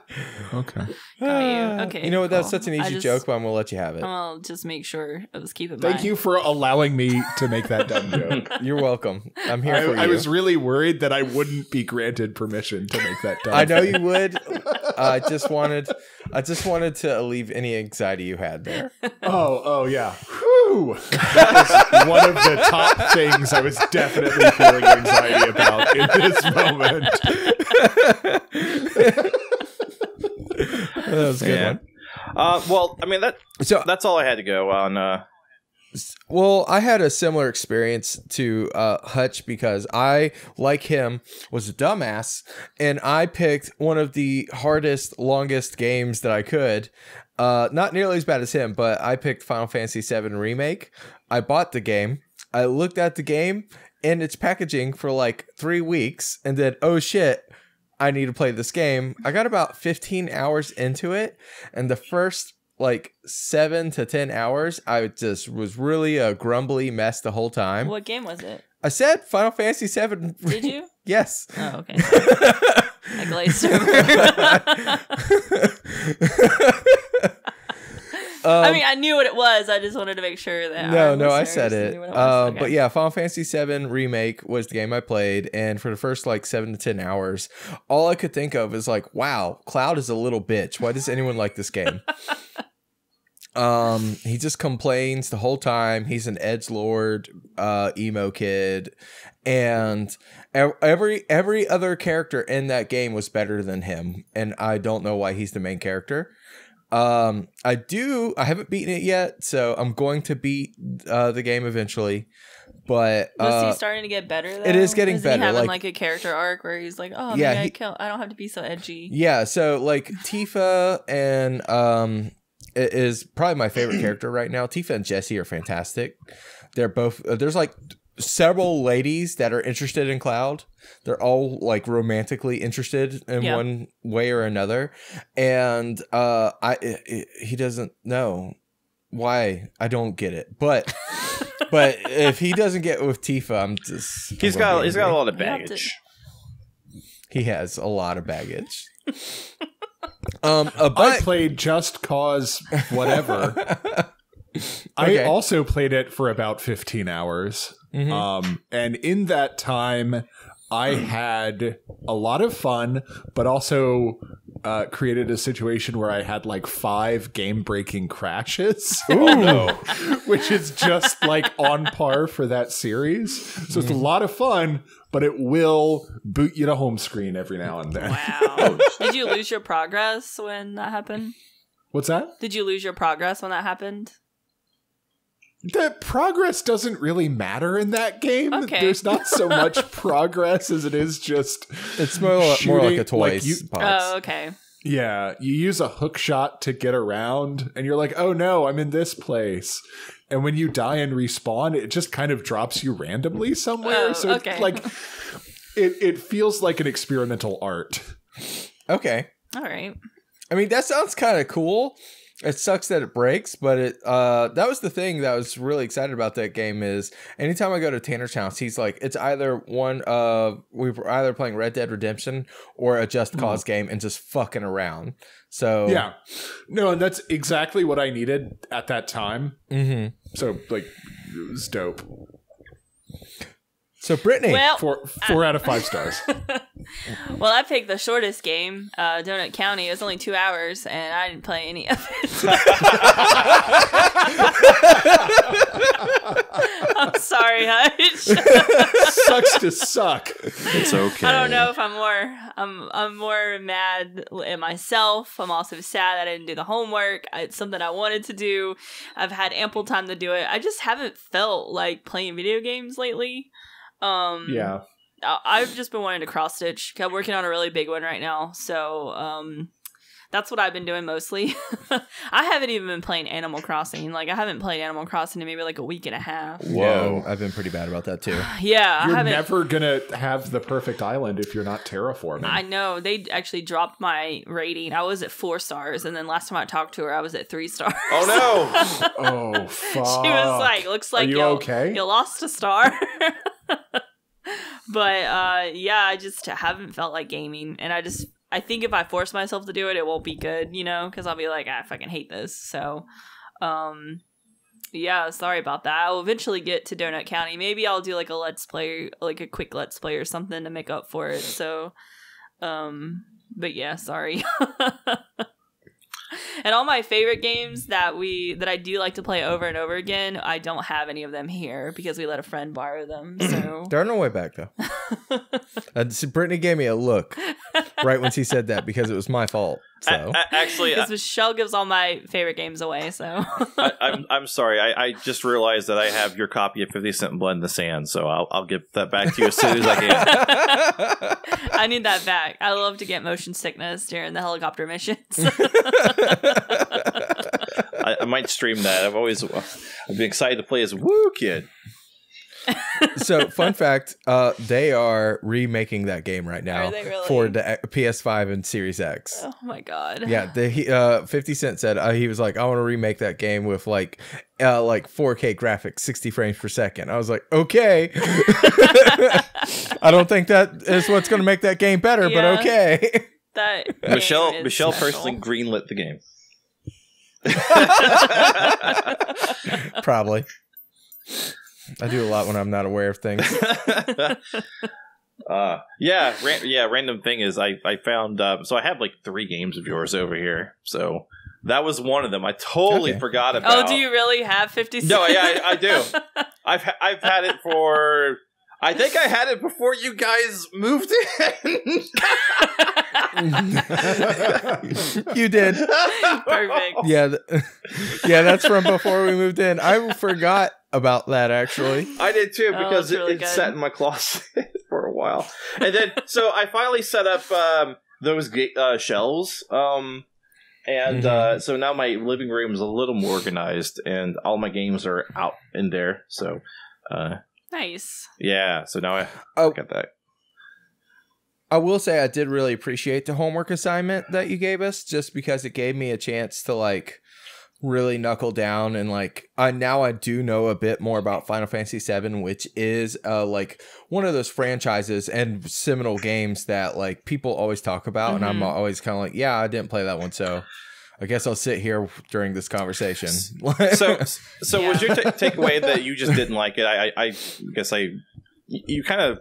okay. Got you. Okay, You know what? That's cool. such an easy just- joke, but I'm going to let you have it. I'll just make sure I was keeping. Thank my- you for allowing me to make that dumb joke. You're welcome. I'm here I, for you. I was really worried that I wouldn't be granted permission to make that dumb joke. I know thing. you would. I just wanted, I just wanted to alleviate any anxiety you had there. Oh, oh yeah. Whew. That was one of the top things I was definitely feeling anxiety about in this moment. that was a good Yeah. one. Uh, well, I mean that So, that's all I had to go on. Uh, well, I had a similar experience to uh, Hutch because I, like him, was a dumbass, and I picked one of the hardest, longest games that I could. Uh, not nearly as bad as him, but I picked Final Fantasy VII Remake. I bought the game. I looked at the game and its packaging for like three weeks, and then oh shit, I need to play this game. I got about 15 hours into it, and the first like seven to 10 hours, I just was really a grumbly mess the whole time. What game was it? I said Final Fantasy Seven. Did you? yes. Oh, okay. I glazed over. I Um, mean, I knew what it was. I just wanted to make sure that no, no, I said it. was. Uh, Okay. But yeah, Final Fantasy VII Remake was the game I played, and for the first like seven to ten hours, all I could think of is like, "Wow, Cloud is a little bitch. Why does anyone like this game?" um, he just complains the whole time. He's an edge lord, uh, emo kid, and every every other character in that game was better than him, and I don't know why he's the main character. Um, I do. I haven't beaten it yet, so I'm going to beat uh, the game eventually. But Was uh, he starting to get better? Though? it is getting is better, He having like- like, a character arc where he's like, oh, Yeah, maybe I. I don't have to be so edgy. yeah, so like Tifa and um is probably my favorite character right now. Tifa and Jessie are fantastic. They're both uh, there's like several ladies that are interested in Cloud. They're all like romantically interested in Yeah. one way or another, and uh, I i i he doesn't know why. I don't get it, but. But if he doesn't get with Tifa, I'm just. I'm got he's got a angry. lot of You to- baggage. He has a lot of baggage. Um, a I but played Just Cause whatever. I also played it for about 15 hours. Mhm. Um, and in that time, I had a lot of fun, but also uh, created a situation where I had like five game breaking crashes. Oh which is just like on par for that series. So it's a lot of fun, but it will boot you to home screen every now and then. Wow. Did you lose your progress when that happened? What's that? Did you lose your progress when that happened? The progress doesn't really matter in that game. Okay. There's not so much progress as it is just it's more, more like a toy like you- box. Oh, okay. yeah, you use a hook shot to get around and you're like, "Oh no, I'm in this place." And when you die and respawn, it just kind of drops you randomly somewhere. Oh, so it's okay. like it it feels like an experimental art. okay. All right. I mean, that sounds kind of cool. It sucks that it breaks, but it uh that was the thing that I was really excited about that game is anytime I go to Tanner's house, he's like it's either one uh we were either playing Red Dead Redemption or a Just Cause game and just fucking around. So Yeah. No, and that's exactly what I needed at that time. mhm. So like it was dope. So Brittany, Well, Four four out of five stars. well, I picked the shortest game, uh, Donut County. It was only two hours, and I didn't play any of it. I'm sorry, Hutch. Sucks to suck. It's okay. I don't know if I'm more I'm I'm more mad at myself. I'm also sad that I didn't do the homework. It's something I wanted to do. I've had ample time to do it. I just haven't felt like playing video games lately. Um Yeah. I- I've just been wanting to cross stitch. I'm working on a really big one right now, so um, that's what I've been doing mostly. I haven't even been playing Animal Crossing. Like I haven't played Animal Crossing in maybe like a week and a half. whoa, I've been pretty bad about that too. Yeah, I You're haven't. never gonna have the perfect island if you're not terraforming. I know they actually dropped my rating. I was at four stars, and then last time I talked to her, I was at three stars. Oh no. oh fuck. she was like, "Looks like you you okay? You lost a star." but uh, yeah, I just haven't felt like gaming, and I just I think if I force myself to do it, it won't be good, you know, because I'll be like, "Ah, I fucking hate this. So, um, yeah, sorry about that. I'll eventually get to Donut County. Maybe I'll do like a let's play, like a quick let's play or something to make up for it. So, um, but yeah, sorry. and all my favorite games that we that I do like to play over and over again, I don't have any of them here because we let a friend borrow them. So They're on their way back though. Uh, see, Brittany gave me a look right when she said that because it was my fault. So A- a- actually, because uh, Michelle gives all my favorite games away. So I, I'm I'm sorry. I, I just realized that I have your copy of Fifty Cent Blood in the Sand, so I'll I'll get that back to you as soon as I can. I need that back. I love to get motion sickness during the helicopter missions. I, I might stream that. I've always I've been excited to play as Woo Kid. so fun fact, uh, they are remaking that game right now Are they really? for the PS5 and Series X. oh my god. Yeah, the uh, Fifty Cent said uh, he was like, I want to remake that game with like, uh, like 4K graphics, 60 frames per second. I was like, okay. I don't think that is what's going to make that game better, Yeah. but okay. That Michelle Michelle special. personally greenlit the game. Probably. I do a lot when I'm not aware of things. uh yeah ran- yeah random thing is i i found uh, so i have like three games of yours over here. So that was one of them. I totally Okay. forgot about Oh, do you really have 50 no yeah I, I do. I've ha- i've had it for i think i had it before you guys moved in you did. Perfect. Yeah. th- yeah, that's from before we moved in. I forgot about that actually. I did too Oh, because that's it, really it good. sat in my closet for a while, and then so I finally set up um, those ga- uh, shelves, um, and uh, so now my living room is a little more organized, and all my games are out in there. So uh, Nice. yeah, so now I Oh. got that. I will say I did really appreciate the homework assignment that you gave us just because it gave me a chance to like really knuckle down and like I now I do know a bit more about Final Fantasy 7 which is uh like one of those franchises and seminal games that like people always talk about and I'm Mhm. always kind of like yeah I didn't play that one so I guess I'll sit here during this conversation. So, so was Yeah. your ta takeaway that you just didn't like it? I, I, I guess I, you kind of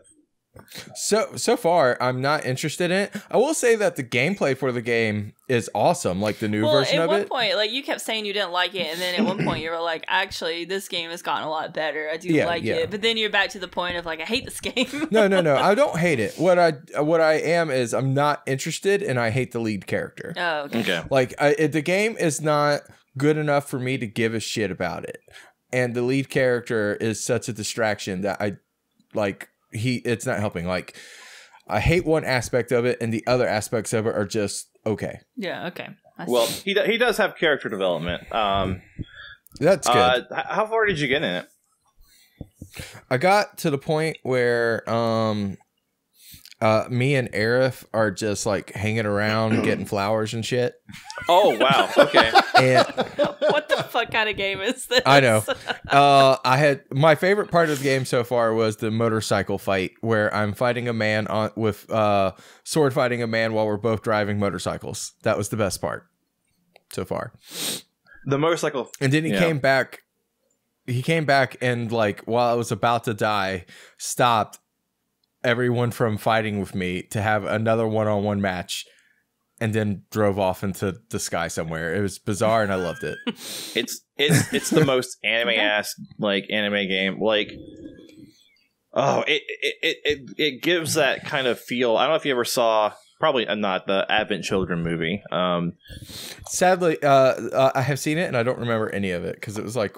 So so far, I'm not interested in it. I will say that the gameplay for the game is awesome, like the new well, version of it. at of one point, like you kept saying you didn't like it, and then at one point you were like, "Actually, this game has gotten a lot better. I do Yeah, like yeah. it." But then you're back to the point of like, "I hate this game." no, no, no. I don't hate it. What I what I am is I'm not interested, and I hate the lead character. oh, okay. okay. Like I, it, the game is not good enough for me to give a shit about it, and the lead character is such a distraction that I like. He it's not helping. Like I hate one aspect of it, and the other aspects of it are just okay. Yeah, okay. Well, he do, he does have character development. Um, That's good. uh, how far did you get in it? I got to the point where um uh me and Aerith are just like hanging around getting flowers and shit. Oh wow. Okay. And what the fuck kind of game is this? I know. uh I had my favorite part of the game so far was the motorcycle fight where I'm fighting a man on with uh sword fighting a man while we're both driving motorcycles. That was the best part so far. The motorcycle. And then he Yeah. came back. He came back and like while I was about to die, stopped everyone from fighting with me to have another one-on-one match, and then drove off into the sky somewhere. It was bizarre, and I loved it. It's it's it's the most anime ass like anime game. Like, oh, it it, it it it gives that kind of feel. I don't know if you ever saw. Probably uh, not the Advent Children movie. Um, Sadly, uh, uh, I have seen it, and I don't remember any of it because it was like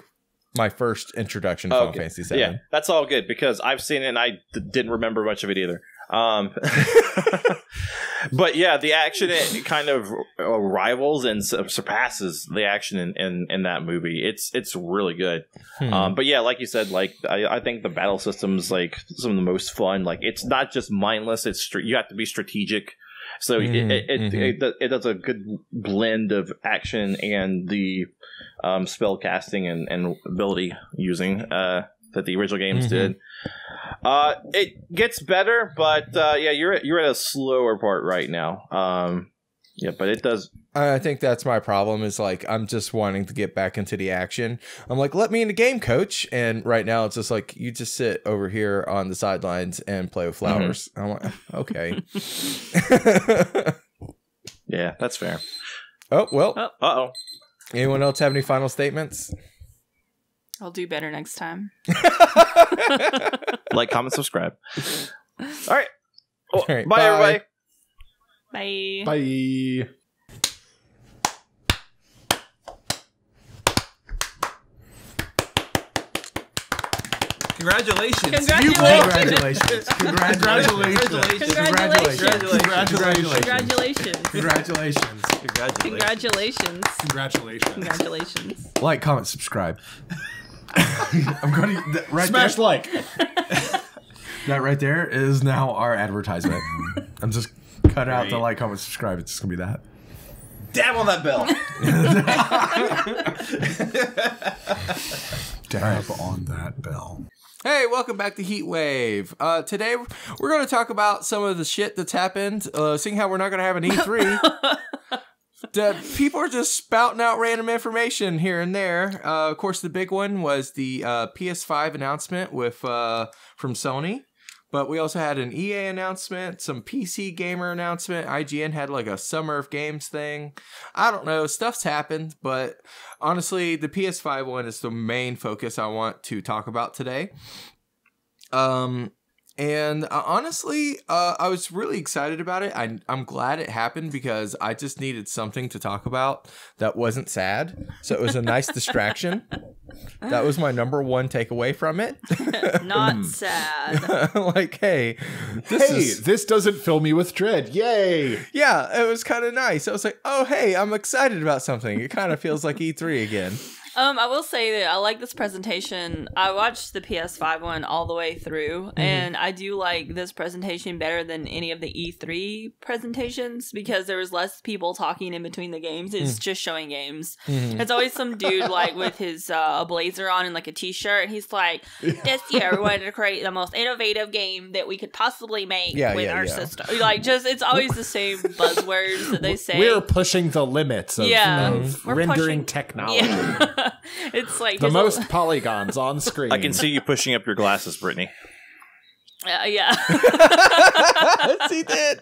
my first introduction to Final Okay. Fantasy VII. Yeah, that's all good because I've seen it and I d- didn't remember much of it either. Um, but yeah, the action it kind of rivals and surpasses the action in, in, in that movie. It's it's really good. Hmm. Um, but yeah, like you said, like I, I think the battle system's like some of the most fun. Like it's not just mindless; it's str- you have to be strategic. So Mhm, it, it, it, mhm. it, it does a good blend of action and the um, spell casting and, and ability using uh, that the original games Mhm. did. Uh, it gets better, but uh, yeah, you're at, you're at a slower part right now. Um, yeah, but it does. I think that's my problem. Is like I'm just wanting to get back into the action. I'm like, let me in the game, coach. And right now it's just like you just sit over here on the sidelines and play with flowers. I'm like, okay. Yeah, that's fair. oh well. Oh. Uh oh. Anyone else have any final statements? I'll do better next time. Like, comment, subscribe. All right. Well, All right, bye, bye. everybody. Bye. Bye. Congratulations. Congratulations. Congratulations. Congratulations. Congratulations. Congratulations. Congratulations. Congratulations. Congratulations. Congratulations. Like, comment, subscribe. I'm going to that- right Smash there. like. That right there is now our advertisement. I'm just cut out the like, comment, subscribe. It's just gonna be that. Dab on that bell. Dab on that bell. Hey, welcome back to HEETwave. Uh, today we're going to talk about some of the shit that's happened. Uh, seeing how we're not going to have an E3, the people are just spouting out random information here and there. Uh, of course, the big one was the uh, PS5 announcement with uh, from Sony. But we also had an EA announcement, some PC gamer announcement. IGN had like a summer of games thing. I don't know, stuff's happened, but honestly, the PS5 one is the main focus I want to talk about today. Um, and uh, honestly, uh, I was really excited about it. I, I'm glad it happened because I just needed something to talk about that wasn't sad. So it was a nice distraction. That was my number one takeaway from it. Not sad. like, hey, this hey, is this doesn't fill me with dread. Yay! yeah, it was kind of nice. I was like, oh, hey, I'm excited about something. It kind of feels like E3 again. Um, I will say that I like this presentation. I watched the PS5 one all the way through, Mm-hmm. and I do like this presentation better than any of the E3 presentations because there was less people talking in between the games. It's Mm. just showing games. Mhm. It's always some dude like with his uh, a blazer on and like a t-shirt, and he's like, "This year we wanted to create the most innovative game that we could possibly make Yeah, with yeah, our yeah. system." Like, just it's always the same buzzwords that they say. We're pushing the limits of, Yeah. of We're rendering pushing- technology. yeah, it's like The here's a- most polygons on screen. I can see you pushing up your glasses, Brittany. Uh, yeah. Yes, he did.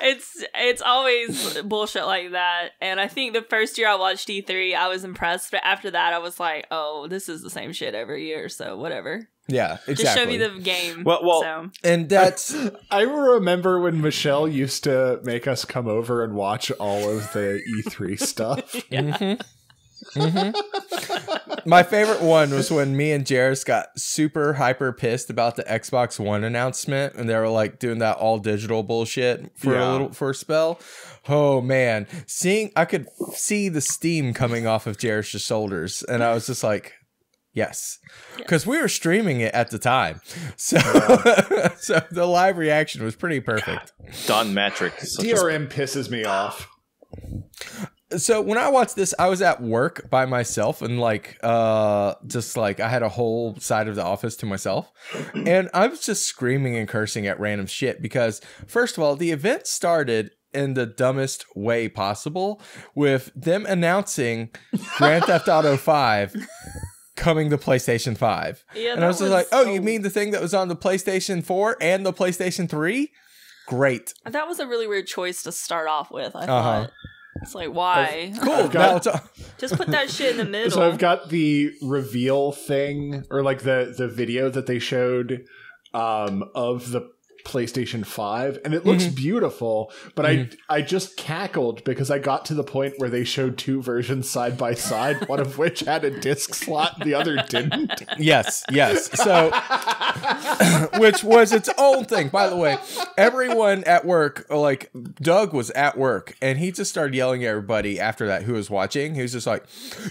it's it's always bullshit like that. And I think the first year I watched E3, I was impressed, but after that I was like, "Oh, this is the same shit every year, so whatever. yeah, exactly. Just show me the game." Well- well- so. and that's I remember when Michelle used to make us come over and watch all of the E3 stuff. Yeah. Mm-hmm. my favorite one was when me and Jairus got super hyper pissed about the Xbox One announcement, and they were like doing that all digital bullshit for a little for a spell. Oh man, seeing I could see the steam coming off of Jairus' shoulders, and I was just like. Yes, because we were streaming it at the time, so so the live reaction was pretty perfect. Don Mattrick. is such a DRM pisses me off. So when I watched this, I was at work by myself and like uh just like I had a whole side of the office to myself. And I was just screaming and cursing at random shit because first of all, the event started in the dumbest way possible with them announcing Grand Theft Auto 5 coming to PlayStation 5. Yeah, and I was just like, "Oh, so- you mean the thing that was on the PlayStation 4 and the PlayStation 3? Great. that was a really weird choice to start off with. I Uh-huh. thought it's like why? Cool. I've got- now it's all- Just put that shit in the middle. So I've got the reveal thing, or like the the video that they showed um, of the PlayStation Five, and it looks mm-hmm. beautiful. But I mm-hmm. I just cackled because I got to the point where they showed two versions side by side, one of which had a disc slot, the other didn't. Yes, yes. So, which was its own thing. By the way, everyone at work, like Doug was at work, and he just started yelling at everybody after that who was watching. He was just like,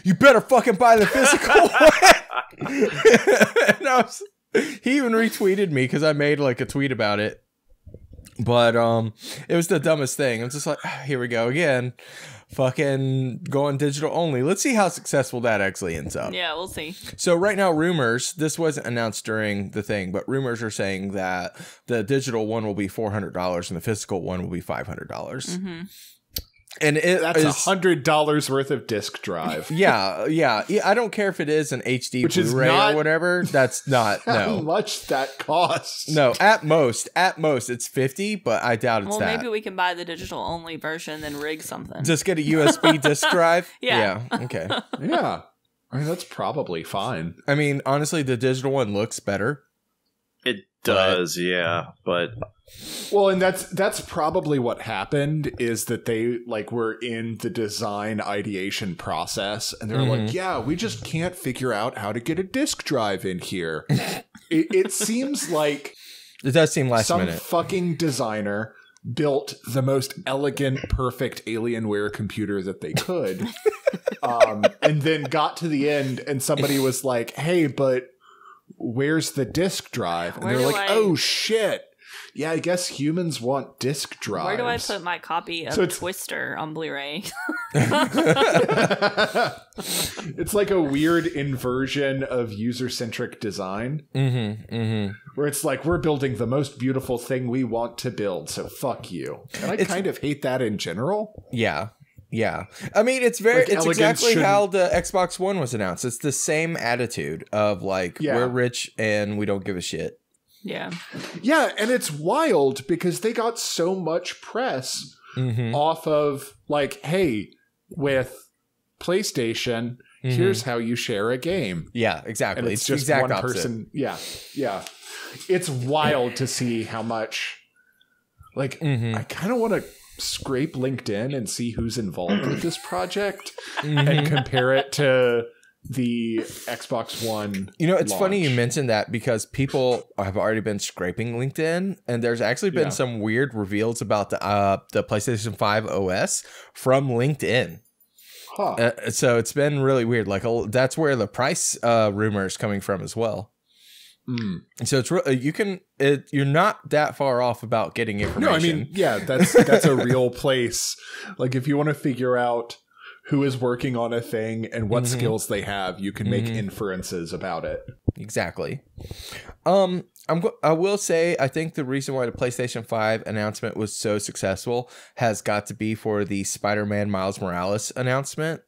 "You better fucking buy the physical and I was, he even retweeted me because I made like a tweet about it. But um, it was the dumbest thing. I'm just like, "Ah, here we go again, fucking going digital only. Let's see how successful that actually ends up. yeah, we'll see. So right now, rumors. This wasn't announced during the thing, but rumors are saying that the digital one will be four hundred dollars and the physical one will be five hundred dollars. hmm And it That's a hundred dollars worth of disc drive. yeah, yeah, yeah. I don't care if it is an HD Which Blu-ray not- or whatever. That's not How no, much that costs? no. At most, at most, it's fifty, but I doubt it's Well, that. maybe we can buy the digital only version, then rig something. Just get a USB disk drive. Yeah. yeah. Okay. Yeah, I mean that's probably fine. I mean, honestly, the digital one looks better. It does, yeah, but Well, and that's that's probably what happened is that they like were in the design ideation process and they're Mhm. like, "Yeah, we just can't figure out how to get a disk drive in here." it, it seems like It does seem last some minute. fucking designer built the most elegant, perfect Alienware computer that they could, um, and then got to the end, and somebody was like, "Hey, but where's the disk drive?" And Where they're like, I- "Oh shit." Yeah, I guess humans want disk drives. Where do I put my copy of So Twister on Blu-ray? it's like a weird inversion of user-centric design Mm-hmm. Mm-hmm. where it's like we're building the most beautiful thing we want to build, so fuck you. And I It's- kind of hate that in general. Yeah. Yeah. I mean, it's very, Like, it's exactly shouldn't- how the Xbox One was announced. It's the same attitude of like, Yeah. we're rich and we don't give a shit. yeah. Yeah, and it's wild because they got so much press Mm-hmm. off of like, hey, with PlayStation, Mhm. here's how you share a game. Yeah, And exactly. it's, It's, just exact one opposite. person. Yeah, yeah. It's wild to see how much. Like, Mhm. I kind of want to scrape LinkedIn and see who's involved with this project and compare it to the Xbox One. You know, it's funny you launch. mentioned that because people have already been scraping LinkedIn, and there's actually been Yeah. some weird reveals about the uh, the PlayStation 5 OS from LinkedIn. Huh. Uh, so it's been really weird. Like that's where the price uh, rumor is coming from as well. Mm. And so it's re- you can it, you're not that far off about getting information. No, I mean, yeah, that's that's a real place. Like if you want to figure out who is working on a thing and what Mhm. skills they have, you can make Mhm. inferences about it. exactly. Um, I'm go- I will say I think the reason why the PlayStation Five announcement was so successful has got to be for the Spider-Man Miles Morales announcement.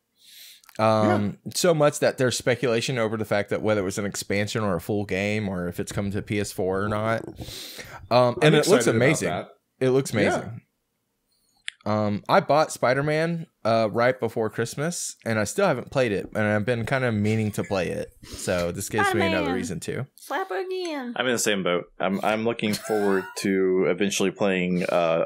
Um, so much that there's speculation over the fact that whether it was an expansion or a full game or if it's coming to PS4 or not. Um, and I'm it looks amazing. It looks amazing. Um, I bought Spider Man uh, right before Christmas, and I still haven't played it, and I've been kind of meaning to play it. So this gives me another reason to. Slap again. I'm in the same boat. I'm I'm looking forward to eventually playing uh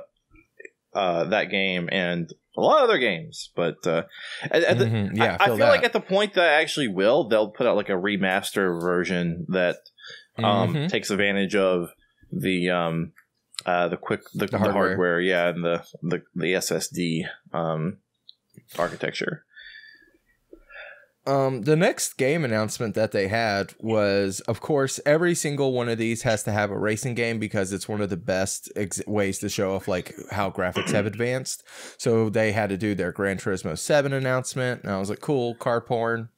uh that game and a lot of other games. But uh at, the, Mhm, yeah, I, I feel like at the point that I actually will, they'll put out like a remaster version that um Mhm. takes advantage of the um uh the quick the, the hardware. hardware. yeah, and the the the SSD um architecture. Um, the next game announcement that they had was, of course, every single one of these has to have a racing game because it's one of the best ex- ways to show off like how graphics have advanced. So they had to do their Gran Turismo Seven announcement, and I was like, "Cool, car porn."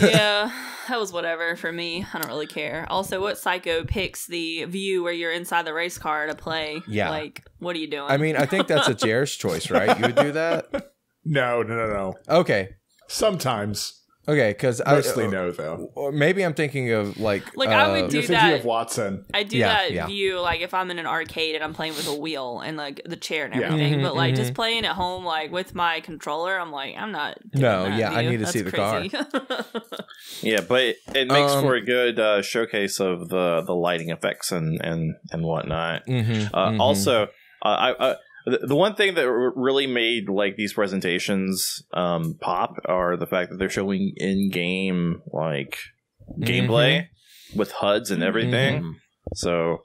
yeah, that was whatever for me. I don't really care. Also, what psycho picks the view where you're inside the race car to play? Yeah. Like, what are you doing? I mean, I think that's a Jair's choice, right? You would do that. No, no, no, no. Okay, Sometimes, okay, because I mostly no, though. Maybe I'm thinking of like Like, I would uh, do You're thinking that- of Watson. I do Yeah, that yeah. view like if I'm in an arcade and I'm playing with a wheel and like the chair and Yeah. everything. Mhm, but like mhm. just playing at home like with my controller, I'm like I'm not. doing No, that yeah, I need to see the car. car. Yeah, but it, it makes Um, for a good uh, showcase of the the lighting effects and and and whatnot. mhm, Uh, mhm. Also, uh, I, uh, the, the one thing that really made like these presentations um, pop are the fact that they're showing in game like gameplay with HUDs and everything. Mhm. So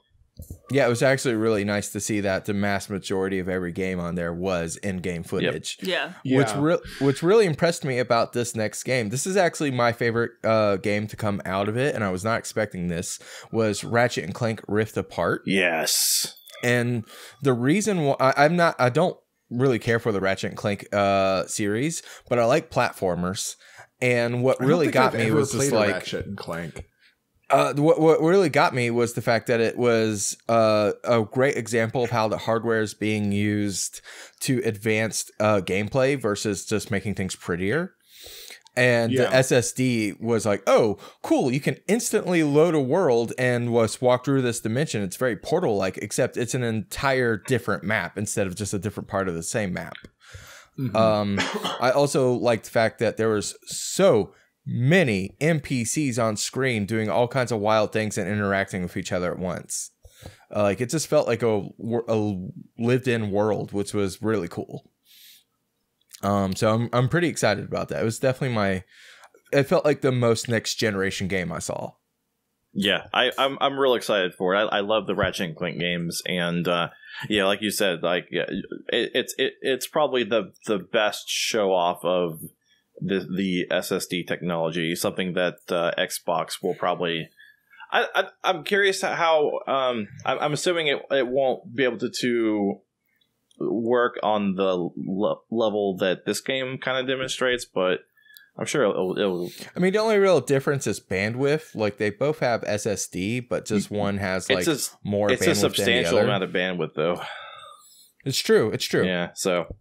yeah, it was actually really nice to see that the mass majority of every game on there was in-game footage. yeah. Which Yeah. re- which really impressed me about this next game. This is actually my favorite uh, game to come out of it, and I was not expecting this. Was Ratchet and Clank Rift Apart? yes, And the reason why I, I'm not, I don't really care for the Ratchet and Clank uh, series, but I like platformers. And what really got I've me was just like Ratchet and Clank. uh, what what really got me was the fact that it was uh, a great example of how the hardware is being used to advance uh, gameplay versus just making things prettier. And the Yeah. SSD was like, oh, cool! You can instantly load a world and was walk through this dimension. It's very Portal like, except it's an entire different map instead of just a different part of the same map. Mhm. Um, I also liked the fact that there was so many NPCs on screen doing all kinds of wild things and interacting with each other at once. Uh, like it just felt like a, a lived-in world, which was really cool. Um, so I'm I'm pretty excited about that. It was definitely my. It felt like the most next generation game I saw. yeah, I, I'm I'm real excited for it. I, I love the Ratchet and Clank games, and uh, yeah, like you said, like it, it's it, it's probably the the best show off of the the SSD technology. Something that uh, Xbox will probably. I, I I'm curious how um I'm, I'm assuming it it won't be able to to work on the le- level that this game kind of demonstrates, but I'm sure it'll, it'll I mean, the only real difference is bandwidth. Like they both have SSD, but just one has like it's a more. it's a substantial amount of bandwidth though. It's true. It's true. Yeah, so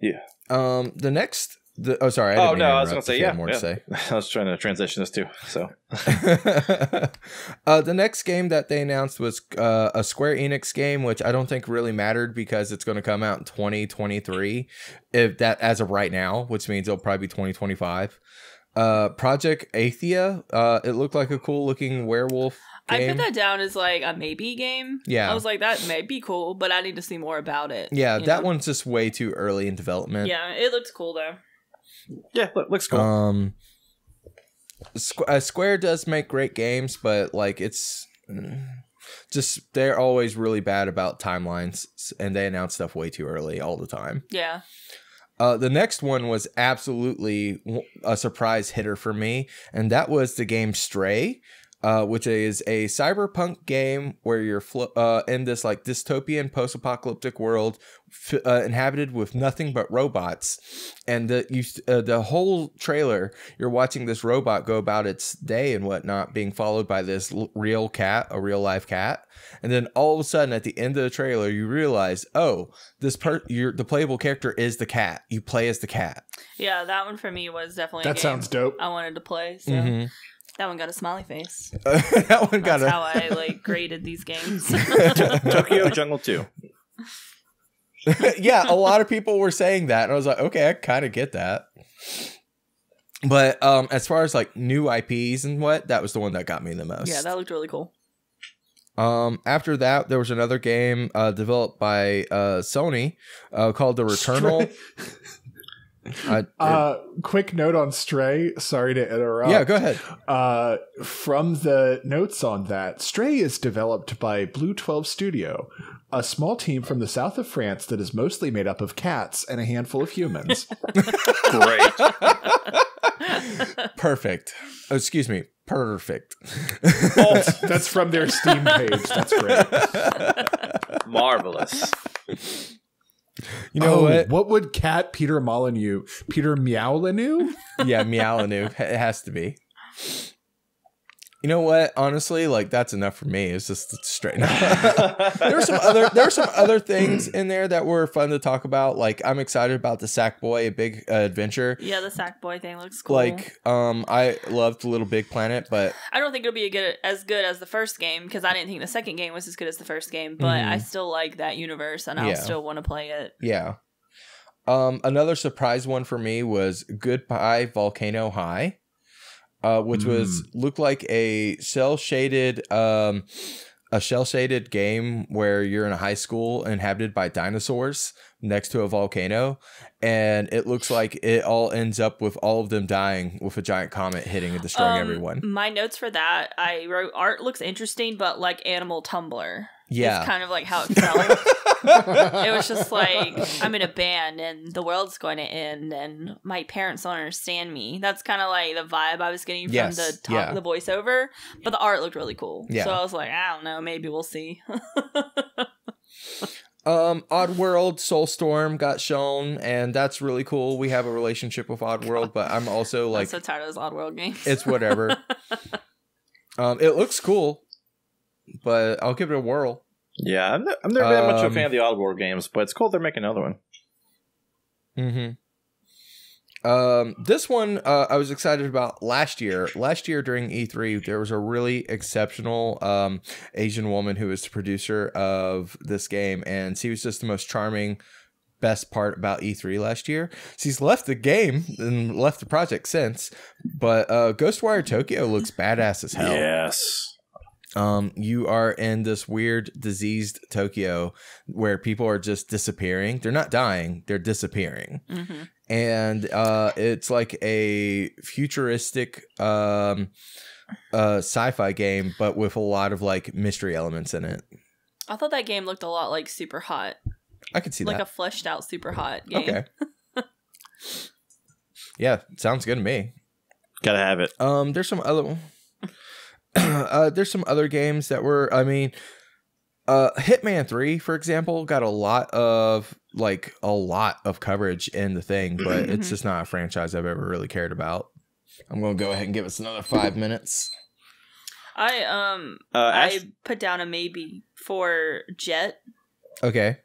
Yeah. Um, the next. The, oh, sorry. I Oh didn't mean no, I was gonna say yeah. More yeah. to say. I was trying to transition this too. So uh, the next game that they announced was uh, a Square Enix game, which I don't think really mattered because it's going to come out in 2023. If that as of right now, which means it'll probably be 2025. Uh, Project Athia. Uh, it looked like a cool looking werewolf I put that down as like a maybe game. Yeah. I was like, that may be cool, but I need to see more about it. yeah, that know? one's just way too early in development. Yeah, it looks cool though. Yeah, look, looks cool. Um, Squ- uh, Square does make great games, but like it's just they're always really bad about timelines, and they announce stuff way too early all the time. Yeah. Uh, the next one was absolutely a surprise hitter for me, and that was the game Stray, uh, which is a cyberpunk game where you're flo- uh, in this like dystopian post-apocalyptic world f- uh, inhabited with nothing but robots, and the you uh, the whole trailer you're watching this robot go about its day and whatnot, being followed by this l- real cat, a real life cat, and then all of a sudden at the end of the trailer you realize, oh, this per your the playable character is the cat. You play as the cat. Yeah, that one for me was definitely a That game sounds dope. I wanted to play. So Mhm. That one got a smiley face. that one got That's a how I like graded these games. Tokyo Jungle 2. yeah, a lot of people were saying that, and I was like, okay, I kind of get that. But um, as far as like new IPs and what, that was the one that got me the most. yeah, that looked really cool. um, after that, there was another game uh, developed by uh, Sony uh, called The Returnal. Uh, Uh, quick note on Stray. Sorry to interrupt. yeah, go ahead. Uh, from the notes on that, Stray is developed by BlueTwelve Studio, a small team from the south of France that is mostly made up of cats and a handful of humans. Great. Perfect. Oh, excuse me. Perfect. That's from their Steam page. That's great. Marvelous. You know oh, what? what would cat Peter Molyneux, Peter Meowlinu? yeah, Meowlinu. It has to be. You know what? Honestly, like that's enough for me. It's just straight up. there were some other there were some other things in there that were fun to talk about. Like I'm excited about the Sackboy, a big uh, adventure. Yeah, the Sackboy thing looks cool. Like um, I loved Little Big Planet, but I don't think it'll be a good as good as the first game because I didn't think the second game was as good as the first game. But Mhm. I still like that universe and I'll Yeah. still want to play it. yeah. Um, another surprise one for me was Goodbye Volcano High, uh, which was looked like a cell shaded um a shell shaded game where you're in a high school inhabited by dinosaurs next to a volcano, and it looks like it all ends up with all of them dying with a giant comet hitting and destroying Um, everyone. My notes for that, I wrote art looks interesting, but like Animal Tumblr. Yeah. It's kind of like how it felt. it was just like I'm in a band and the world's going to end and my parents don't understand me. That's kind of like the vibe I was getting from Yes, the top, yeah. the voiceover. But the art looked really cool. Yeah. So I was like, I don't know, maybe we'll see. Um, Oddworld Soulstorm got shown, and that's really cool. We have a relationship with Oddworld, but I'm also I'm like, so tired of those Oddworld games. it's whatever. um, it looks cool, but I'll give it a whirl. Yeah, I'm, ne- I've never been much of Um, a fan of the Oddworld games, but it's cool they're making another one. Mm-hmm. Um, this one uh, I was excited about last year. Last year during E3, there was a really exceptional um, Asian woman who was the producer of this game, and she was just the most charming. Best part about E3 last year. She's left the game and left the project since, but uh, Ghostwire Tokyo looks badass as hell. Yes. Um, you are in this weird diseased Tokyo where people are just disappearing. They're not dying; they're disappearing hmm and uh, it's like a futuristic um, uh, sci-fi game, but with a lot of like mystery elements in it. I thought that game looked a lot like Super Hot, I could see like that. a fleshed out Super Hot game. okay. yeah, sounds good to me. Gotta have it. Um, there's some other. uh, there's some other games that were. I mean, uh, Hitman Three, for example, got a lot of like a lot of coverage in the thing, but it's Mhm. just not a franchise I've ever really cared about. I'm gonna go ahead and give us another five minutes. I um Uh, Ash- I put down a maybe for Jett. Okay.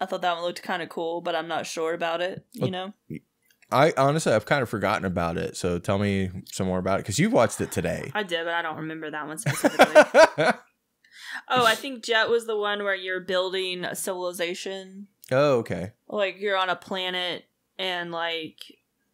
I thought that one looked kind of cool, but I'm not sure about it. You Oh. know, I honestly I've kind of forgotten about it, so tell me some more about it because you've watched it today. I did, but I don't remember that one specifically. oh, I think Jett was the one where you're building a civilization. oh, okay. Like you're on a planet and like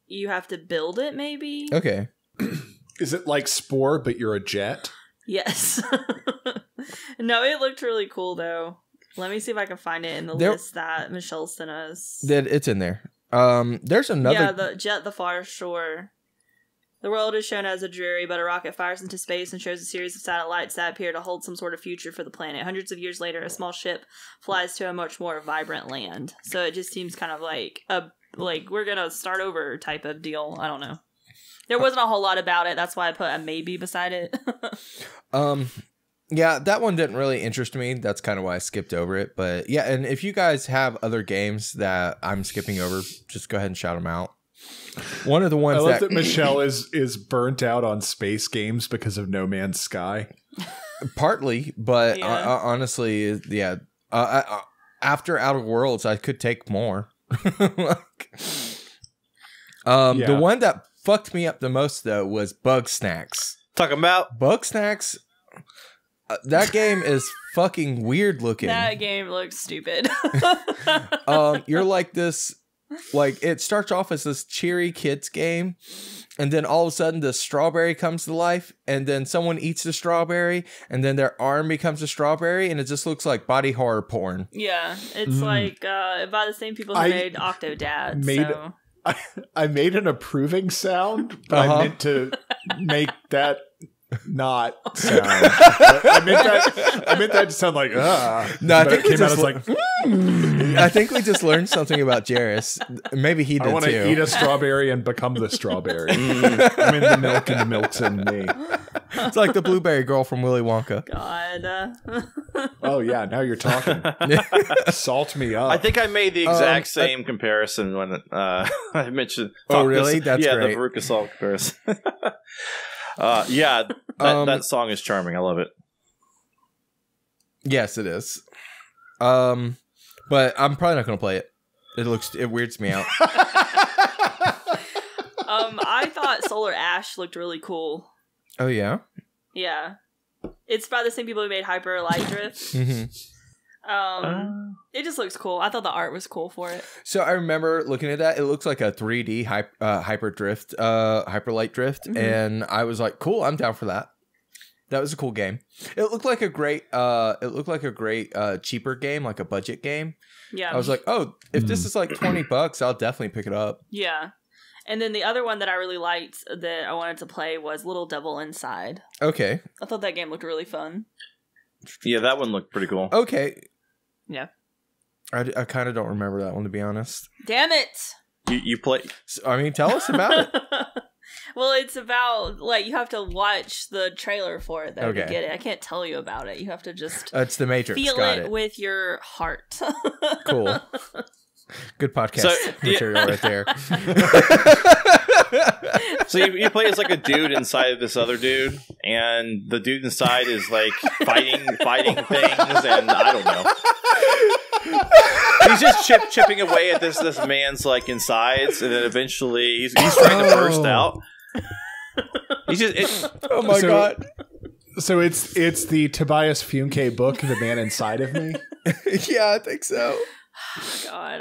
you have to build it. Maybe. Okay. Is it like Spore, but you're a jet? Yes. no, it looked really cool though. Let me see if I can find it in the There- list that Michelle sent us. That it's in there. Um there's another Yeah, the Jett, the far shore. The world is shown as a dreary, but a rocket fires into space and shows a series of satellites that appear to hold some sort of future for the planet. Hundreds of years later, a small ship flies to a much more vibrant land. So it just seems kind of like a like we're gonna start over type of deal. I don't know. There wasn't a whole lot about it. That's why I put a maybe beside it. Um, yeah, that one didn't really interest me. That's kind of why I skipped over it. But yeah, and if you guys have other games that I'm skipping over, just go ahead and shout them out. One of the ones I ones love that, that Michelle is is burnt out on space games because of No Man's Sky. partly, but Yeah. uh, uh, honestly, yeah. Uh, I, uh, after Outer Worlds, I could take more. Like, um, the one that fucked me up the most though was Bugsnax. Talking about Bugsnax. Uh, that game is fucking weird looking. that game looks stupid. um, you're like this, like it starts off as this cheery kids game, and then all of a sudden the strawberry comes to life, and then someone eats the strawberry, and then their arm becomes a strawberry, and it just looks like body horror porn. yeah, it's Mm. like uh, by the same people who I made Octodad. made- so. I, I made an approving sound, but Uh-huh. I meant to make that not sound. I meant that I meant that to sound like ah. No, I think it we came out just as like I think we just learned something about Jairus. Maybe he I did want too. to eat a strawberry and become the strawberry. I'm in the milk and the milk's in me. it's like the blueberry girl from Willy Wonka. God. Uh, Oh yeah, now you're talking. Salt me up. I think I made the exact Um, same comparison when uh, I mentioned. Oh, really? this- That's yeah, great. the Veruca Salt comparison. Uh, yeah, that, Um, that song is charming. I love it. Yes, it is. Um, but I'm probably not gonna play it. It looks it weirds me out. um, I thought Solar Ash looked really cool. oh yeah. Yeah, it's by the same people who made Hyper Light Drift. hmm Um, it just looks cool. I thought the art was cool for it. So I remember looking at that. It looks like a 3D hyper, uh, hyper drift, uh, hyper light drift, Mhm. and I was like, "Cool, I'm down for that." That was a cool game. It looked like a great, uh, it looked like a great, uh, cheaper game, like a budget game. Yeah, I was like, "Oh, if this Mm. is like twenty bucks, I'll definitely pick it up." yeah. And then the other one that I really liked that I wanted to play was Little Devil Inside. Okay, I thought that game looked really fun. Yeah, that one looked pretty cool. okay. Yeah. I, I kind of don't remember that one to be honest. Damn it! You, you play? So, I mean, tell us about it. well, it's about like you have to watch the trailer for it though to Okay. get it. I can't tell you about it. You have to just Uh, it's the Matrix. feel Got it, it. with your heart. Cool. Good podcast So, yeah. material right there. So you, you play as like a dude inside of this other dude, and the dude inside is like fighting, fighting things, and I don't know. He's just chip, chipping away at this this man's like insides, and then eventually he's, he's trying to burst Oh. out. He's just it, oh my So- god. so it's it's the Tobias Fünke book, The Man Inside of Me. yeah, I think so.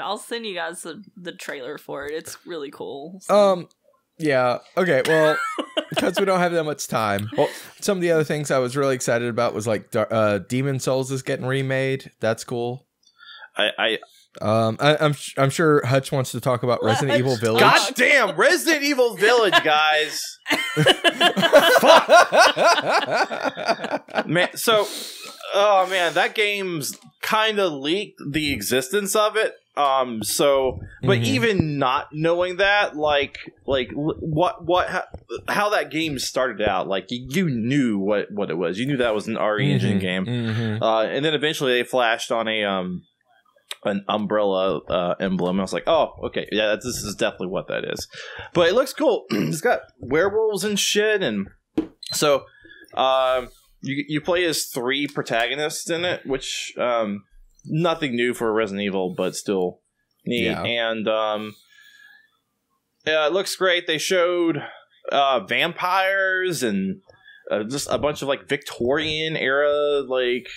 God, I'll send you guys the, the trailer for it. It's really cool. So- Um, yeah. Okay. Well, because we don't have that much time. Well, some of the other things I was really excited about was like uh, Demon Souls is getting remade. That's cool. I, I Um, I, I'm sh- I'm sure Hutch wants to talk about Resident Hutch, Evil Village. God damn Resident Evil Village, guys. man so oh man that game's kind of leaked the existence of it um so but Mhm. even not knowing that like like what what how, how that game started out like you, knew what what it was you knew that was an RE engine Mhm, game mhm. uh and then eventually they flashed on a um an umbrella uh, emblem. I was like, oh, okay, yeah, this is definitely what that is. But it looks cool. it's got werewolves and shit, and so um, you you play as three protagonists in it, which um, nothing new for Resident Evil, but still neat. Yeah. And um, yeah, it looks great. They showed uh, vampires and. Uh, just a bunch of like Victorian era like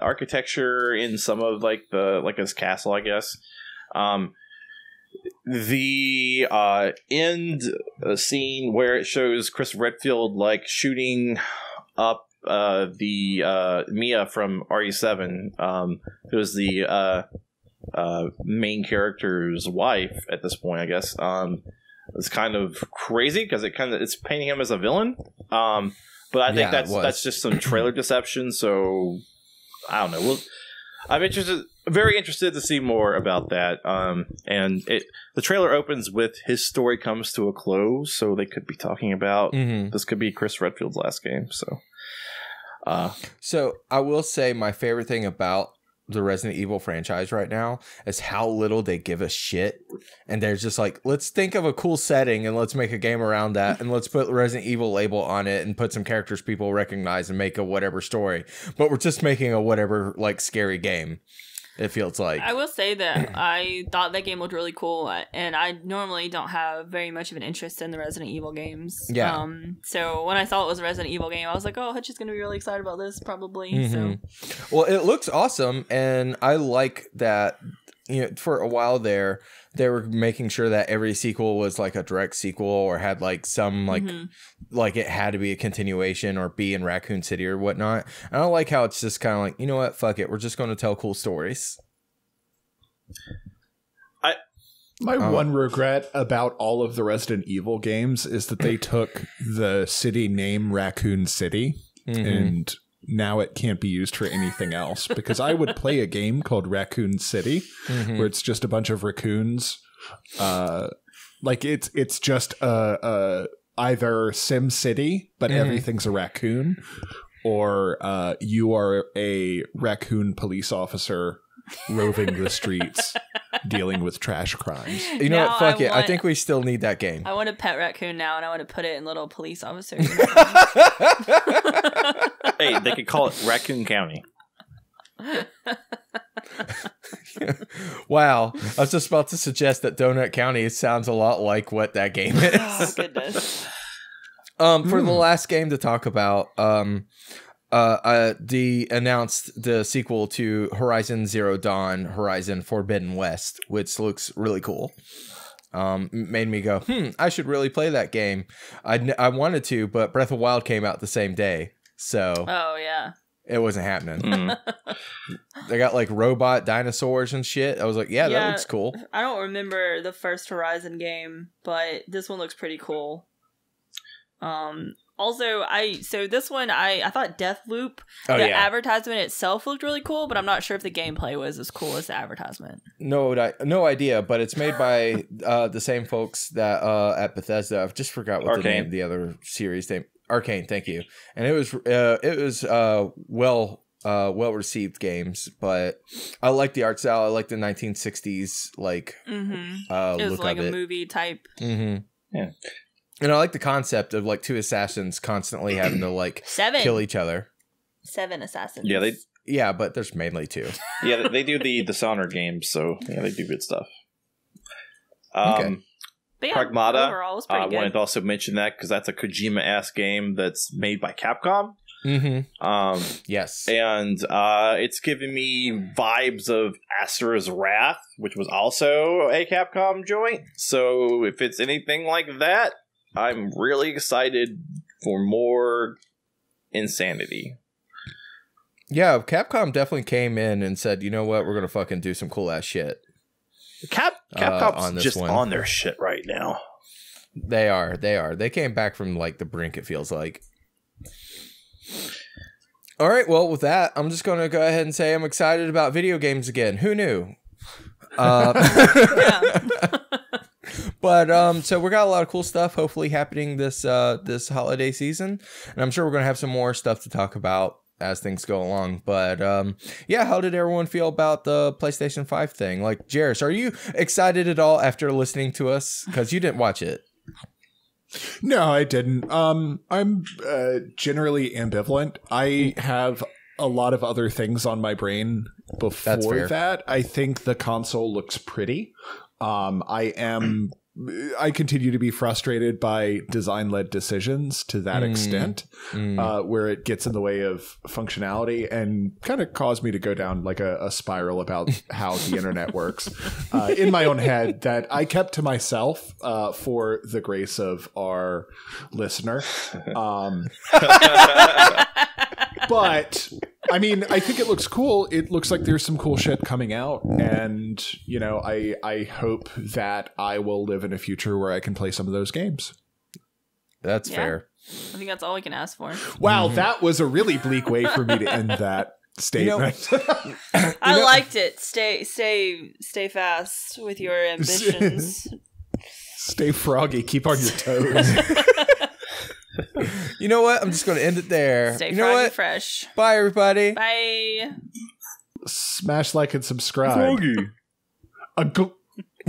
architecture in some of like the like his castle, I guess. Um, the uh, end uh, scene where it shows Chris Redfield like shooting up uh, the uh, Mia from RE7, um, who's the uh, uh, main character's wife at this point, I guess. Um, it's kind of crazy because it kind of it's painting him as a villain. Um, but I think Yeah, that's that's just some trailer deception. So I don't know. We'll I'm interested, very interested to see more about that. Um, and it the trailer opens with his story comes to a close, so they could be talking about Mhm. this could be Chris Redfield's last game. So, uh, So I will say my favorite thing about the Resident Evil franchise right now is how little they give a shit. And they're just like, let's think of a cool setting and let's make a game around that and let's put Resident Evil label on it and put some characters people recognize and make a whatever story. But we're just making a whatever like scary game. It feels like. I will say that I thought that game looked really cool, and I normally don't have very much of an interest in the Resident Evil games. Yeah. Um. So when I saw it was a Resident Evil game, I was like, "Oh, Hutch is gonna be really excited about this, probably." So Mhm. Well, it looks awesome, and I like that. You know, for a while there, they were making sure that every sequel was like a direct sequel or had like some like Mhm. like it had to be a continuation or be in Raccoon City or whatnot. And I don't like how it's just kind of like you know what, fuck it, we're just going to tell cool stories. I My Uh, one regret about all of the Resident Evil games is that they took the city name Raccoon City Mhm. and now it can't be used for anything else because I would play a game called Raccoon City Mhm. where it's just a bunch of raccoons uh like it's it's just uh uh either Sim City but Mhm. everything's a raccoon or uh you are a raccoon police officer roving the streets dealing with trash crimes. You know Now what? Fuck I it. I think we still need that game. I want a pet raccoon now, and I want to put it in little police officer. hey, they could call it Raccoon County. wow. I was just about to suggest that Donut County sounds a lot like what that game is. oh goodness. Um, for the Hmm. last game to talk about, um, uh, uh, the announced the sequel to Horizon Zero Dawn, Horizon Forbidden West, which looks really cool. Um, made me go, hmm, I should really play that game. I, I wanted to, but Breath of Wild came out the same day, so Oh yeah. it wasn't happening. Mm. They got like robot dinosaurs and shit. I was like, yeah, that looks cool. I don't remember the first Horizon game, but this one looks pretty cool. Um also I so this one I I thought Deathloop Oh the yeah, advertisement itself looked really cool, but I'm not sure if the gameplay was as cool as the advertisement. no, I- no idea, but it's made by uh, the same folks that uh, at Bethesda. I've just forgot what the name of the other series name. Arkane, thank you. And it was uh, it was uh, well uh, well received games, but I like the art style. I like the 1960s like Mm-hmm. uh, it was look like of a it. movie type. Mm-hmm. Yeah. And I like the concept of like two assassins constantly having to like Seven. kill each other. Seven assassins. Yeah, they Yeah, but there's mainly two. yeah they do the Dishonored games, so yeah, they do good stuff. Um, Okay. But yeah, Pragmata, overall I pretty wanted to also mention that because that's a Kojima ass game that's made by Capcom. Mm-hmm. Um, Yes. and uh, it's giving me vibes of Asura's Wrath, which was also a Capcom joint. So if it's anything like that, I'm really excited for more insanity. Yeah, Capcom definitely came in and said, you know what, we're gonna fucking do some cool ass shit. Cap Uh, Capcom's on just one. on their shit right now. They are, they are. They came back from like the brink, it feels like. All right, well, with that, I'm just gonna go ahead and say I'm excited about video games again. Who knew? Uh, Yeah. but um, so we got a lot of cool stuff hopefully happening this uh this holiday season, and I'm sure we're gonna have some more stuff to talk about as things go along. But um, yeah, how did everyone feel about the PlayStation Five thing? Like, Jairus, are you excited at all after listening to us? Because you didn't watch it. No, I didn't. Um, I'm uh, generally ambivalent. I have a lot of other things on my brain before that. I think the console looks pretty. Um, I am. I continue to be frustrated by design-led decisions to that Mm. extent, Mm. uh, where it gets in the way of functionality and kind of caused me to go down like a, a spiral about how the internet works uh, in my own head that I kept to myself uh, for the grace of our listener. Um, but I mean, I think it looks cool. It looks like there's some cool shit coming out, and you know, I I hope that I will live in a future where I can play some of those games. That's Yeah. fair. I think that's all we can ask for. Wow, mm-hmm. that was a really bleak way for me to end that. statement. I liked it. Stay, stay, stay fast with your ambitions. Stay froggy. Keep on your toes. You know what? I'm just going to end it there. Stay you know what? fresh. Bye, everybody. Bye. Smash like and subscribe. A, gl-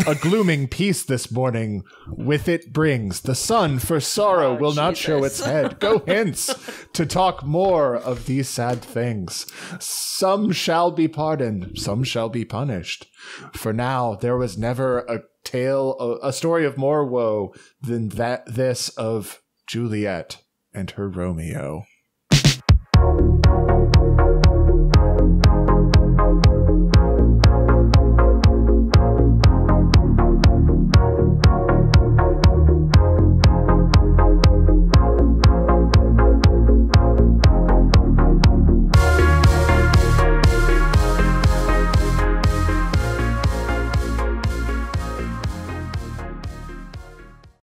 a glooming peace this morning with it brings. The sun for sorrow Oh, will not show its head. Go hence to talk more of these sad things. Some shall be pardoned, some shall be punished. For now, there was never a tale, a, a story of more woe than that this of Juliet and her Romeo.